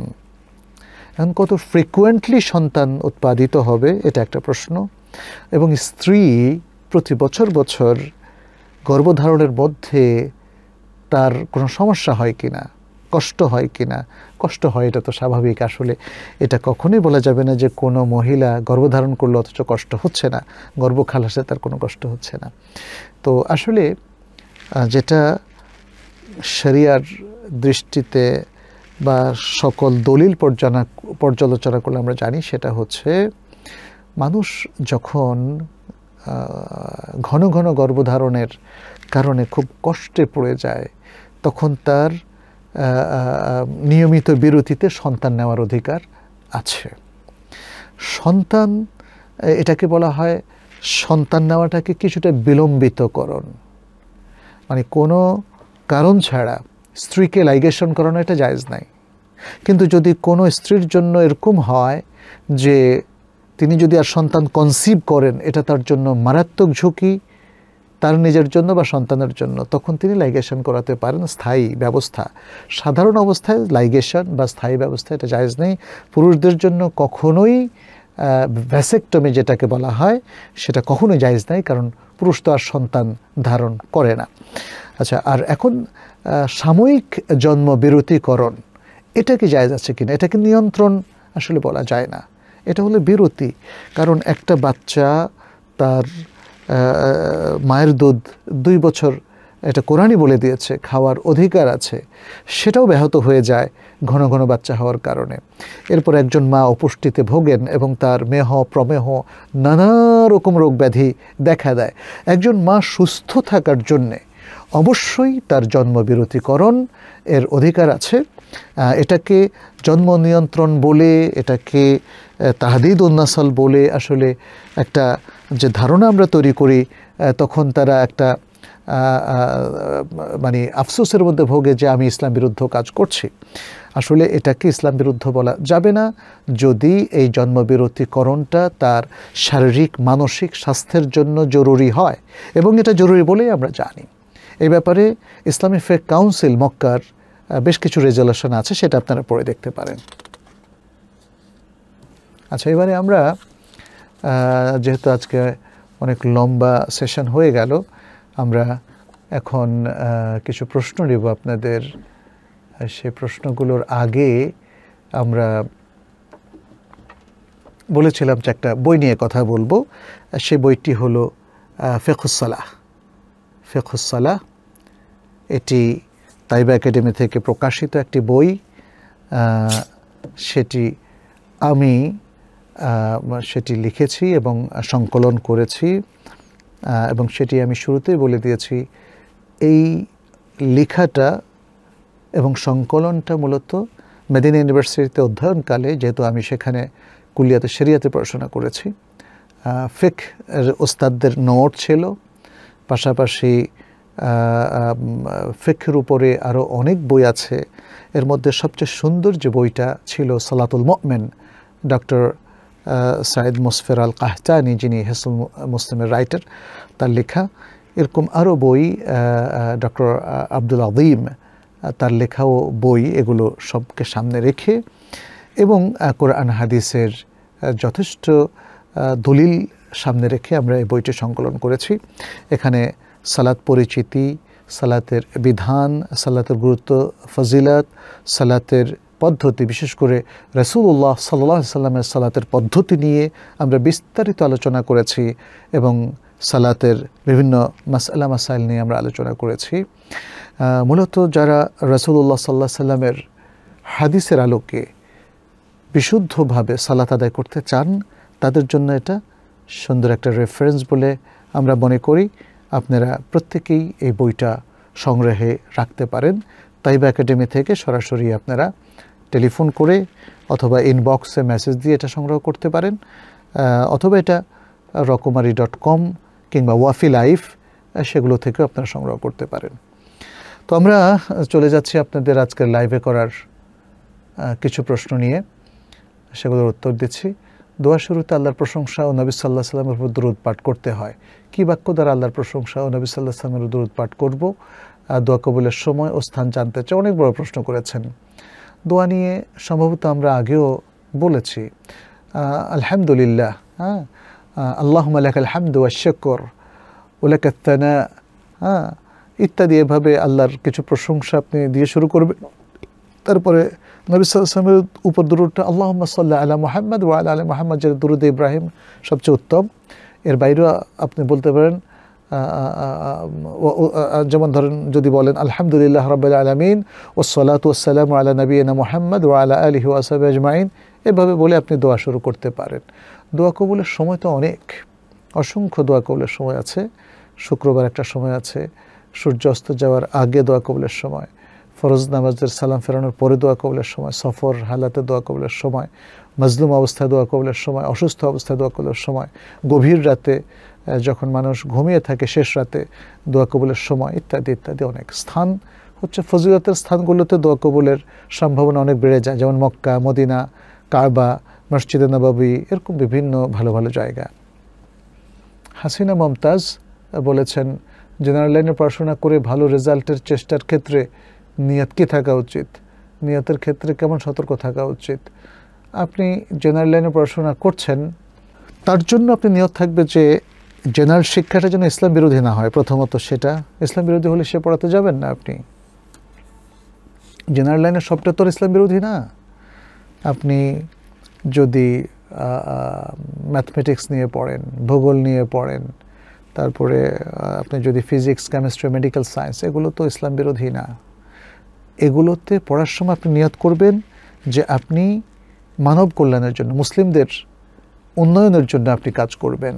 এখন কত ফ্রিকুয়েন্টলি সন্তান উৎপাদিত হবে, এটা একটা প্রশ্ন। এবং স্ত্রী প্রতি বছর বছর গর্ভধারণের মধ্যে তার কোনো সমস্যা হয় কি না কষ্ট হয় কি না? কষ্ট হয়, এটা তো স্বাভাবিক আসলে। এটা কখনোই বলা যাবে না যে কোনো মহিলা গর্ভধারণ করলে অথচ কষ্ট হচ্ছে না। গর্ভ খালাসে তার কোনো কষ্ট হচ্ছে না। তো আসলে যেটা শরিয়ার দৃষ্টিতে বা সকল দলিল পর্যানা পর্যালোচনা করলে আমরা জানি সেটা হচ্ছে, মানুষ যখন ঘন ঘন গর্ভধারণের কারণে খুব কষ্টে পড়ে যায়, তখন তার নিয়মিত বিরতিতে সন্তান নেওয়ার অধিকার আছে। সন্তান এটাকে বলা হয় সন্তান নেওয়াটাকে কিছুটা বিলম্বিতকরণ। মানে কোনো কারণ ছাড়া স্ত্রীকে লাইগেশন করানো এটা জায়জ নাই। কিন্তু যদি কোনো স্ত্রীর জন্য এরকম হয় যে তিনি যদি আর সন্তান কনসিভ করেন, এটা তার জন্য মারাত্মক ঝুঁকি তার নিজের জন্য বা সন্তানের জন্য, তখন তিনি লাইগেশন করাতে পারেন স্থায়ী ব্যবস্থা। সাধারণ অবস্থায় লাইগেশন বা স্থায়ী ব্যবস্থা এটা জায়জ নেই। পুরুষদের জন্য কখনোই ভ্যাসেকটমি যেটাকে বলা হয়, সেটা কখনোই জায়জ নাই, কারণ পুরুষ তো আর সন্তান ধারণ করে না। আচ্ছা আর এখন সাময়িক জন্ম বিরতিকরণ এটা কি জায়জ আছে কিনা? এটাকে নিয়ন্ত্রণ আসলে বলা যায় না। এটা হলো বিরতি, কারণ একটা বাচ্চা তার মায়ের দুধ দুই বছর এটা কোরআনই বলে দিয়েছে, খাওয়ার অধিকার আছে, সেটাও ব্যাহত হয়ে যায় ঘন ঘন বাচ্চা হওয়ার কারণে। এরপর একজন মা অপুষ্টিতে ভোগেন এবং তার মেহ, প্রমেহ নানা রকম রোগ ব্যাধি দেখা দেয়। একজন মা সুস্থ থাকার জন্যে অবশ্যই তার জন্মবিরতিকরণ এর অধিকার আছে। এটাকে জন্ম নিয়ন্ত্রণ বলে, এটাকে তাহাদিদ উন্নাসল বলে আসলে একটা যে ধারণা আমরা তৈরি করি তখন তারা একটা মানে আফসোসের মধ্যে ভোগে যে আমি ইসলাম বিরুদ্ধ কাজ করছি। আসলে এটাকে ইসলাম বিরুদ্ধ বলা যাবে না। যদি এই জন্মবিরতিকরণটা তার শারীরিক, মানসিক স্বাস্থ্যের জন্য জরুরি হয়, এবং এটা জরুরি বলেই আমরা জানি। এই ব্যাপারে ইসলামী ফেক কাউন্সিল মক্কার বেশ কিছু রেজলিউশন আছে, সেটা আপনারা পড়ে দেখতে পারেন। আচ্ছা এবারে আমরা যেহেতু আজকে অনেক লম্বা সেশন হয়ে গেল, আমরা এখন কিছু প্রশ্ন নেব আপনাদের। সে প্রশ্নগুলোর আগে আমরা বলেছিলাম যে একটা বই নিয়ে কথা বলব। সেই বইটি হলো ফেখুসালাহ ফেখুসালাহ এটি তাইবা একাডেমি থেকে প্রকাশিত একটি বই। সেটি আমি সেটি লিখেছি এবং সংকলন করেছি। এবং সেটি আমি শুরুতেই বলে দিয়েছি। এই লেখাটা এবং সংকলনটা মূলত মেদিনা ইউনিভার্সিটিতে অধ্যয়নকালে, যেহেতু আমি সেখানে কুলিয়াতে সেরিয়াতে পড়াশোনা করেছি ফেক ওস্তাদদের নোট ছিল। পাশাপাশি ফেকের উপরে আরও অনেক বই আছে। এর মধ্যে সবচেয়ে সুন্দর যে বইটা ছিল সালাতুল মকমেন doctor Saeed Musfer al Qahtani যিনি হেসুল মুসলিমের রাইটার, তার লেখা। এরকম আরও বই ডক্টর আব্দুল আদিম তার লেখাও বই, এগুলো সবকে সামনে রেখে এবং কোরআন হাদিসের যথেষ্ট দলিল সামনে রেখে আমরা এই বইটি সংকলন করেছি। এখানে সালাত পরিচিতি, সালাতের বিধান, সালাতের গুরুত্ব, ফজিলাত, সালাতের পদ্ধতি, বিশেষ করে রসুল্লাহ সাল্লাহ সাল্লামের সালাতের পদ্ধতি নিয়ে আমরা বিস্তারিত আলোচনা করেছি এবং সালাতের বিভিন্ন মাসাল্লা মাসাইল নিয়ে আমরা আলোচনা করেছি। মূলত যারা রসুল্লাহ সাল্লাহ সাল্লামের হাদিসের আলোকে বিশুদ্ধভাবে সালাত আদায় করতে চান, তাদের জন্য এটা সুন্দর একটা রেফারেন্স বলে আমরা মনে করি। আপনারা প্রত্যেকেই এই বইটা সংগ্রহে রাখতে পারেন। তাইবা একাডেমি থেকে সরাসরি আপনারা টেলিফোন করে অথবা ইনবক্সে মেসেজ দিয়ে এটা সংগ্রহ করতে পারেন। অথবা এটা রকমারি ডট কম কিংবা ওয়াফি লাইফ সেগুলো থেকেও আপনারা সংগ্রহ করতে পারেন। তো আমরা চলে যাচ্ছি আপনাদের আজকের লাইভে করার কিছু প্রশ্ন নিয়ে। সেগুলোর উত্তর দিচ্ছি। দোয়া শুরুতে আল্লাহর প্রশংসা ও নবী সাল্লাহ সাল্লামের উপর দূরত পাঠ করতে হয়। কি বাক্য দ্বারা আল্লাহর প্রশংসা ও নবী সাল্লাহ সাল্লামের দূরত পাঠ করব? দোয়া কবুলের সময় ও স্থান জানতে চাই। অনেক বড় প্রশ্ন করেছেন। দোয়া নিয়ে সম্ভবত আমরা আগেও বলেছি। আলহামদুলিল্লাহ হ্যাঁ? আল্লাহ মালাক আলহামদু আশকর ওলাকাত্তানা হ্যাঁ? ইত্যাদি এভাবে আল্লাহর কিছু প্রশংসা আপনি দিয়ে শুরু করবেন। তারপরে নবী সাল্লামের উপর দুরুদটা আল্লাহ সাল্লাহ আলা মোহাম্মদ ওয়া আলা আলী মোহাম্মদ যে দুরুদ ইব্রাহিম সবচেয়ে উত্তম। এর বাইরেও আপনি বলতে পারেন যেমন ধরেন যদি বলেন, আলহামদুলিল্লাহ রবাহ আলমিন ও সালাত ওসালাম আলা নবীনা মোহাম্মদ ও আলা আলহি ওয়াসাব আজমাইন। এভাবে বলে আপনি দোয়া শুরু করতে পারেন। দোয়া কবুলের সময় তো অনেক। অসংখ্য দোয়া কবুলের সময় আছে। শুক্রবার একটা সময় আছে। সূর্য অস্ত যাওয়ার আগে দোয়া কবুলের সময়। ফরজ নামাজের সালাম ফেরানোর পরে দোয়া কবলের সময়, সফর, হালাতে দোয়া কবলের সময়, মজলুম অবস্থায় দোয়া কবলের সময়, অসুস্থ অবস্থায় দোয়া কবলের সময়, গভীর রাতে যখন মানুষ ঘুমিয়ে থাকে শেষ রাতে দোয়া কবলের সময়, ইত্যাদি ইত্যাদি অনেক স্থান হচ্ছে ফজিলতের স্থানগুলোতে দোয়া কবুলের সম্ভাবনা অনেক বেড়ে যায়। যেমন মক্কা, মদিনা কারবা মসজিদে নবাবী, এরকম বিভিন্ন ভালো ভালো জায়গা। হাসিনা মমতাজ বলেছেন, জেনারেল লাইনে পড়াশোনা করে ভালো রেজাল্টের চেষ্টার ক্ষেত্রে নিয়ত কী থাকা উচিত? নিয়তের ক্ষেত্রে কেমন সতর্ক থাকা উচিত? আপনি জেনারেল লাইনে পড়াশোনা করছেন, তার জন্য আপনি নিয়ত থাকবে যে জেনারেল শিক্ষাটা যেন ইসলাম বিরোধী না হয়, প্রথমত সেটা। ইসলাম বিরোধী হলে সে পড়াতে যাবেন না আপনি। জেনারেল লাইনের সবটা তো ইসলাম বিরোধী না। আপনি যদি ম্যাথমেটিক্স নিয়ে পড়েন, ভূগোল নিয়ে পড়েন, তারপরে আপনি যদি ফিজিক্স কেমিস্ট্রি মেডিকেল সায়েন্স এগুলো তো ইসলাম বিরোধী না। এগুলোতে পড়ার সময় আপনি নিয়ত করবেন যে আপনি মানব কল্যাণের জন্য, মুসলিমদের উন্নয়নের জন্য আপনি কাজ করবেন।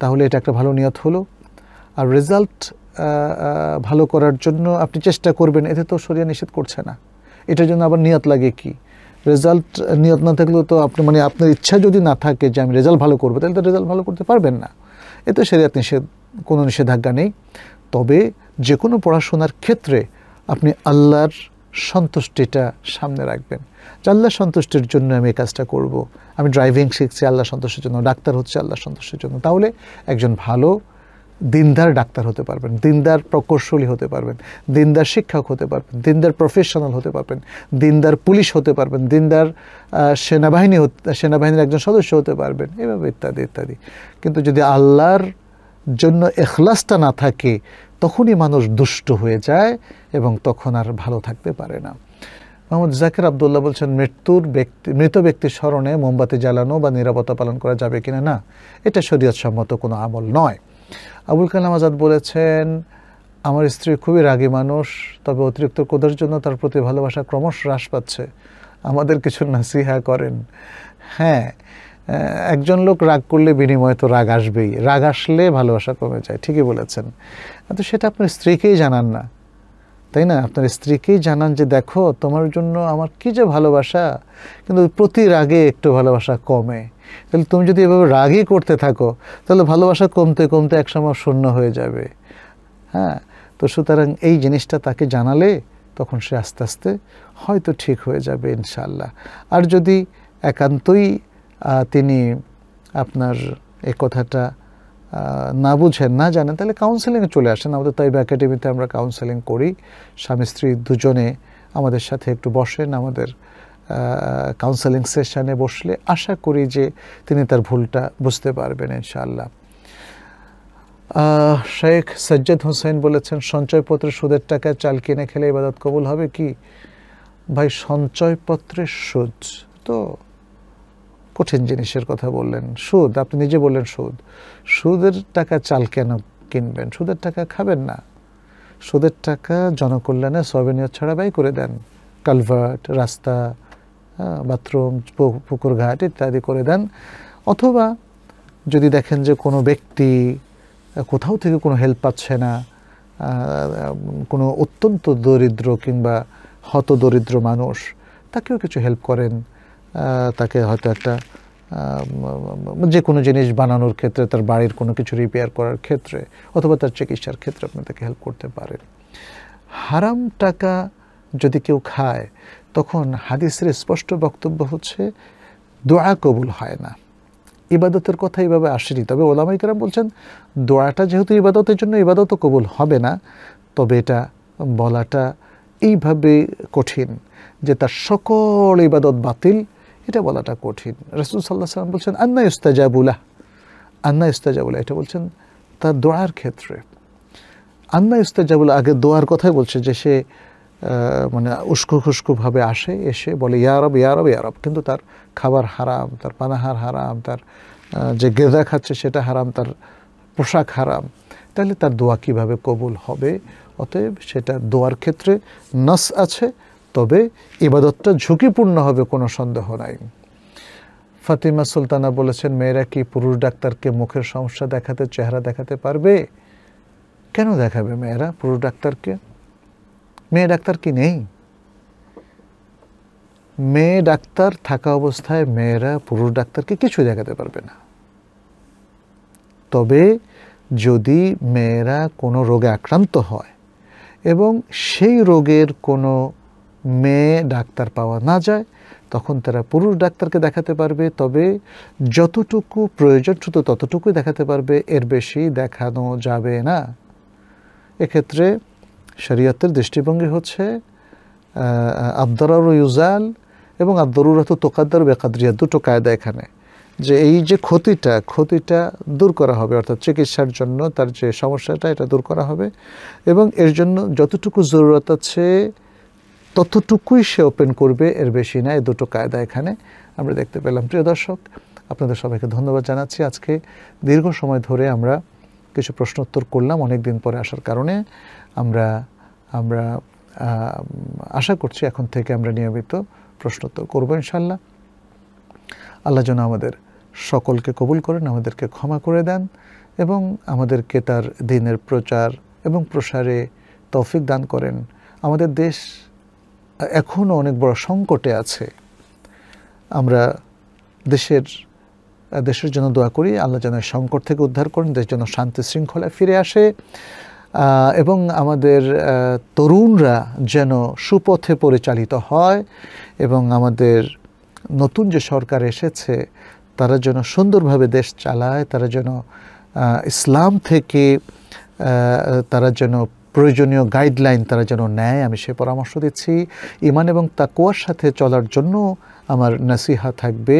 তাহলে এটা একটা ভালো নিয়ত হলো। আর রেজাল্ট ভালো করার জন্য আপনি চেষ্টা করবেন, এতে তো শরিয়া নিষেধ করছে না। এটার জন্য আবার নিয়ত লাগে কি? রেজাল্ট নিয়ত না থাকলেও তো আপনি মানে আপনার ইচ্ছা যদি না থাকে যে আমি রেজাল্ট ভালো করব, তাহলে তো রেজাল্ট ভালো করতে পারবেন না। এতে শরিয়াত নিষেধ, কোনো নিষেধাজ্ঞা নেই। তবে যে কোনো পড়াশোনার ক্ষেত্রে আপনি আল্লাহর সন্তুষ্টিটা সামনে রাখবেন। যে আল্লাহর সন্তুষ্টির জন্য আমি এই কাজটা করব। আমি ড্রাইভিং শিখছি আল্লাহ সন্তুষ্টির জন্য, ডাক্তার হচ্ছে আল্লাহ সন্তুষ্টির জন্য। তাহলে একজন ভালো দিনদার ডাক্তার হতে পারবেন, দিনদার প্রকৌশলী হতে পারবেন, দিনদার শিক্ষক হতে পারবেন, দিনদার প্রফেশনাল হতে পারবেন, দিনদার পুলিশ হতে পারবেন, দিনদার সেনাবাহিনী সেনাবাহিনীর একজন সদস্য হতে পারবেন, এভাবে ইত্যাদি ইত্যাদি। কিন্তু যদি আল্লাহর জন্য এখলাসটা না থাকে তখনই মানুষ দুষ্ট হয়ে যায় এবং তখন আর ভালো থাকতে পারে না। মোহাম্মদ জাকির আবদুল্লাহ বলছেন, মৃত্যুর ব্যক্তি, মৃত ব্যক্তির স্মরণে মোমবাতি জ্বালানো বা নিরাপত্তা পালন করা যাবে কিনা? না, এটা শরীয়ত সম্মত কোনো আমল নয়। আবুল কালাম আজাদ বলেছেন, আমার স্ত্রী খুবই রাগী মানুষ, তবে অতিরিক্ত কোদের জন্য তার প্রতি ভালোবাসা ক্রমশ হ্রাস পাচ্ছে। আমাদের কিছু নাসিহা করেন। হ্যাঁ একজন লোক রাগ করলে বিনিময়ে তো রাগ আসবেই। রাগ আসলে ভালোবাসা কমে যায়, ঠিকই বলেছেন। তো সেটা আপনার স্ত্রীকেই জানান না। তাই না? আপনার স্ত্রীকেই জানান যে, দেখো, তোমার জন্য আমার কি যে ভালোবাসা। কিন্তু প্রতি রাগে একটু ভালোবাসা কমে। তাহলে তুমি যদি এভাবে রাগই করতে থাকো, তাহলে ভালোবাসা কমতে কমতে একসময় শূন্য হয়ে যাবে। হ্যাঁ? তো সুতরাং এই জিনিসটা তাকে জানালে তখন সে আস্তে আস্তে হয়তো ঠিক হয়ে যাবে ইনশাল্লাহ আর যদি একান্তই তিনি আপনার এই কথাটা না বুঝেন, না জানেন, তাহলে কাউন্সেলিংয়ে চলে আসেন। আমাদের তাইব একাডেমিতে আমরা কাউন্সেলিং করি। স্বামী, স্ত্রী দুজনে আমাদের সাথে একটু বসেন, আমাদের কাউন্সেলিং সেশনে বসলে আশা করি যে তিনি তার ভুলটা বুঝতে পারবেন ইনশাআল্লাহ। শেখ সজ্জাদ হোসেন বলেছেন সঞ্চয়পত্রের সুদের টাকায় চাল কিনে খেলে ইবাদত কবুল হবে কি? ভাই, সঞ্চয়পত্রের সুদ তো কঠিন জিনিসের কথা বললেন। সুদ আপনি নিজে বললেন সুদ। সুদের টাকা চাল কেন কিনবেন? সুদের টাকা খাবেন না। সুদের টাকা জনকল্যাণে সবেনীয় ছাড়া ব্যয় করে দেন। কালভার্ট রাস্তা হ্যাঁ, বাথরুম পুকুর ঘাট ইত্যাদি করে দেন। অথবা যদি দেখেন যে কোনো ব্যক্তি কোথাও থেকে কোনো হেল্প পাচ্ছে না কোনো অত্যন্ত দরিদ্র কিংবা হত দরিদ্র মানুষ তাকেও কিছু হেল্প করেন। তাকে হয়তো একটা যে কোনো জিনিস বানানোর ক্ষেত্রে, তার বাড়ির কোনো কিছু রিপেয়ার করার ক্ষেত্রে, অথবা তার চিকিৎসার ক্ষেত্রে আপনি তাকে হেল্প করতে পারেন। হারাম টাকা যদি কেউ খায়, তখন হাদিসের স্পষ্ট বক্তব্য হচ্ছে, দোয়া কবুল হয় না। ইবাদতের কথা এইভাবে আসেনি। তবে ওলামাই কারাম বলছেন, দোয়াটা যেহেতু ইবাদতের জন্য ইবাদতও কবুল হবে না, তবে এটা বলাটা এইভাবে কঠিন যে তার সকল ইবাদত বাতিল এটা বলাটা কঠিন। রসুল সাল্লাহ সাল্লাম বলছেন, আন্না ইস্তাজাবুলাহ আন্না ইস্তাজাবুলাহ এটা বলছেন তার দোয়ার ক্ষেত্রে। আন্না ইস্তাজাবুল আগে দোয়ার কথাই বলছে যে সে মানে উস্কো খুস্কোভাবে আসে, এসে বলে ইয়ারব ইয়ারব ইয়ারব কিন্তু তার খাবার হারাম, তার পানাহার হারাম, তার যে গেদা খাচ্ছে সেটা হারাম, তার পোশাক হারাম। তাহলে তার দোয়া কীভাবে কবুল হবে? অতএব সেটা দোয়ার ক্ষেত্রে নস আছে তবে ইবাদতটা ঝুঁকিপূর্ণ হবে, কোনো সন্দেহ নাই। ফাতিমা সুলতানা বলেছেন, মেয়েরা কি পুরুষ ডাক্তারকে মুখের সমস্যা দেখাতে, চেহারা দেখাতে পারবে? কেন দেখাবে মেয়েরা পুরুষ ডাক্তারকে? মেয়ে ডাক্তার কি নেই? মেয়ে ডাক্তার থাকা অবস্থায় মেয়েরা পুরুষ ডাক্তারকে কিছু দেখাতে পারবে না। তবে যদি মেয়েরা কোনো রোগে আক্রান্ত হয় এবং সেই রোগের কোনো মেয়ে ডাক্তার পাওয়া না যায়, তখন তারা পুরুষ ডাক্তারকে দেখাতে পারবে, তবে যতটুকু প্রয়োজন শুধু ততটুকুই দেখাতে পারবে, এর বেশি দেখানো যাবে না। এক্ষেত্রে শরীয়তের দৃষ্টিভঙ্গি হচ্ছে আবদরার ইউজাল এবং আবদরুরাত তোকাদ্দার বেকাদ্রিয়া দুটো কায়দা এখানে। যে এই যে ক্ষতিটা ক্ষতিটা দূর করা হবে, অর্থাৎ চিকিৎসার জন্য তার যে সমস্যাটা, এটা দূর করা হবে এবং এর জন্য যতটুকু জরুরত আছে ততটুকুই সে ওপেন করবে, এর বেশি না, এই দুটো কায়দা এখানে আমরা দেখতে পেলাম। প্রিয় দর্শক, আপনাদের সবাইকে ধন্যবাদ জানাচ্ছি। আজকে দীর্ঘ সময় ধরে আমরা কিছু প্রশ্নোত্তর করলাম অনেক দিন পরে আসার কারণে আমরা আমরা আশা করছি এখন থেকে আমরা নিয়মিত প্রশ্নোত্তর করব ইনশাল্লাহ আল্লাহ যেন আমাদের সকলকে কবুল করেন, আমাদেরকে ক্ষমা করে দেন এবং আমাদেরকে তার দিনের প্রচার এবং প্রসারে তৌফিক দান করেন। আমাদের দেশ এখনও অনেক বড় সংকটে আছে। আমরা দেশের দেশের জন্য দোয়া করি, আল্লাহ যেন সংকট থেকে উদ্ধার করেন দেশ যেন শান্তি শৃঙ্খলায় ফিরে আসে এবং আমাদের তরুণরা যেন সুপথে পরিচালিত হয় এবং আমাদের নতুন যে সরকার এসেছে, তারা যেন সুন্দরভাবে দেশ চালায়, তারা যেন ইসলাম থেকে তারা যেন প্রয়োজনীয় গাইডলাইন তারা যেন নেয়, আমি সে পরামর্শ দিচ্ছি। ইমান এবং তাকুয়ার সাথে চলার জন্য আমার নাসিহা থাকবে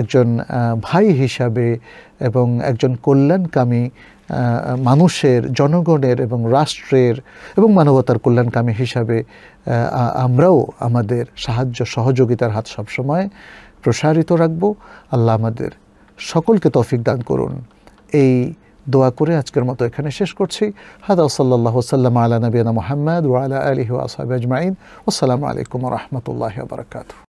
একজন ভাই হিসাবে এবং একজন কল্যাণকামী মানুষের, জনগণের এবং রাষ্ট্রের এবং মানবতার কল্যাণকামী হিসাবে আমরাও আমাদের সাহায্য, সহযোগিতার হাত সবসময় প্রসারিত রাখব। আল্লাহ আমাদের সকলকে তৌফিক দান করুন। এই দোয়া করে আজকের মতো এখানে শেষ করছি। হাদা সাল্লাহ সাল্লাম আলা নবীনা মোহাম্মদ ওয়ালা আলহি ওয়াসাব আজমাইন। আসসালামু আলাইকুম রহমতুল্লাহ বারকাতু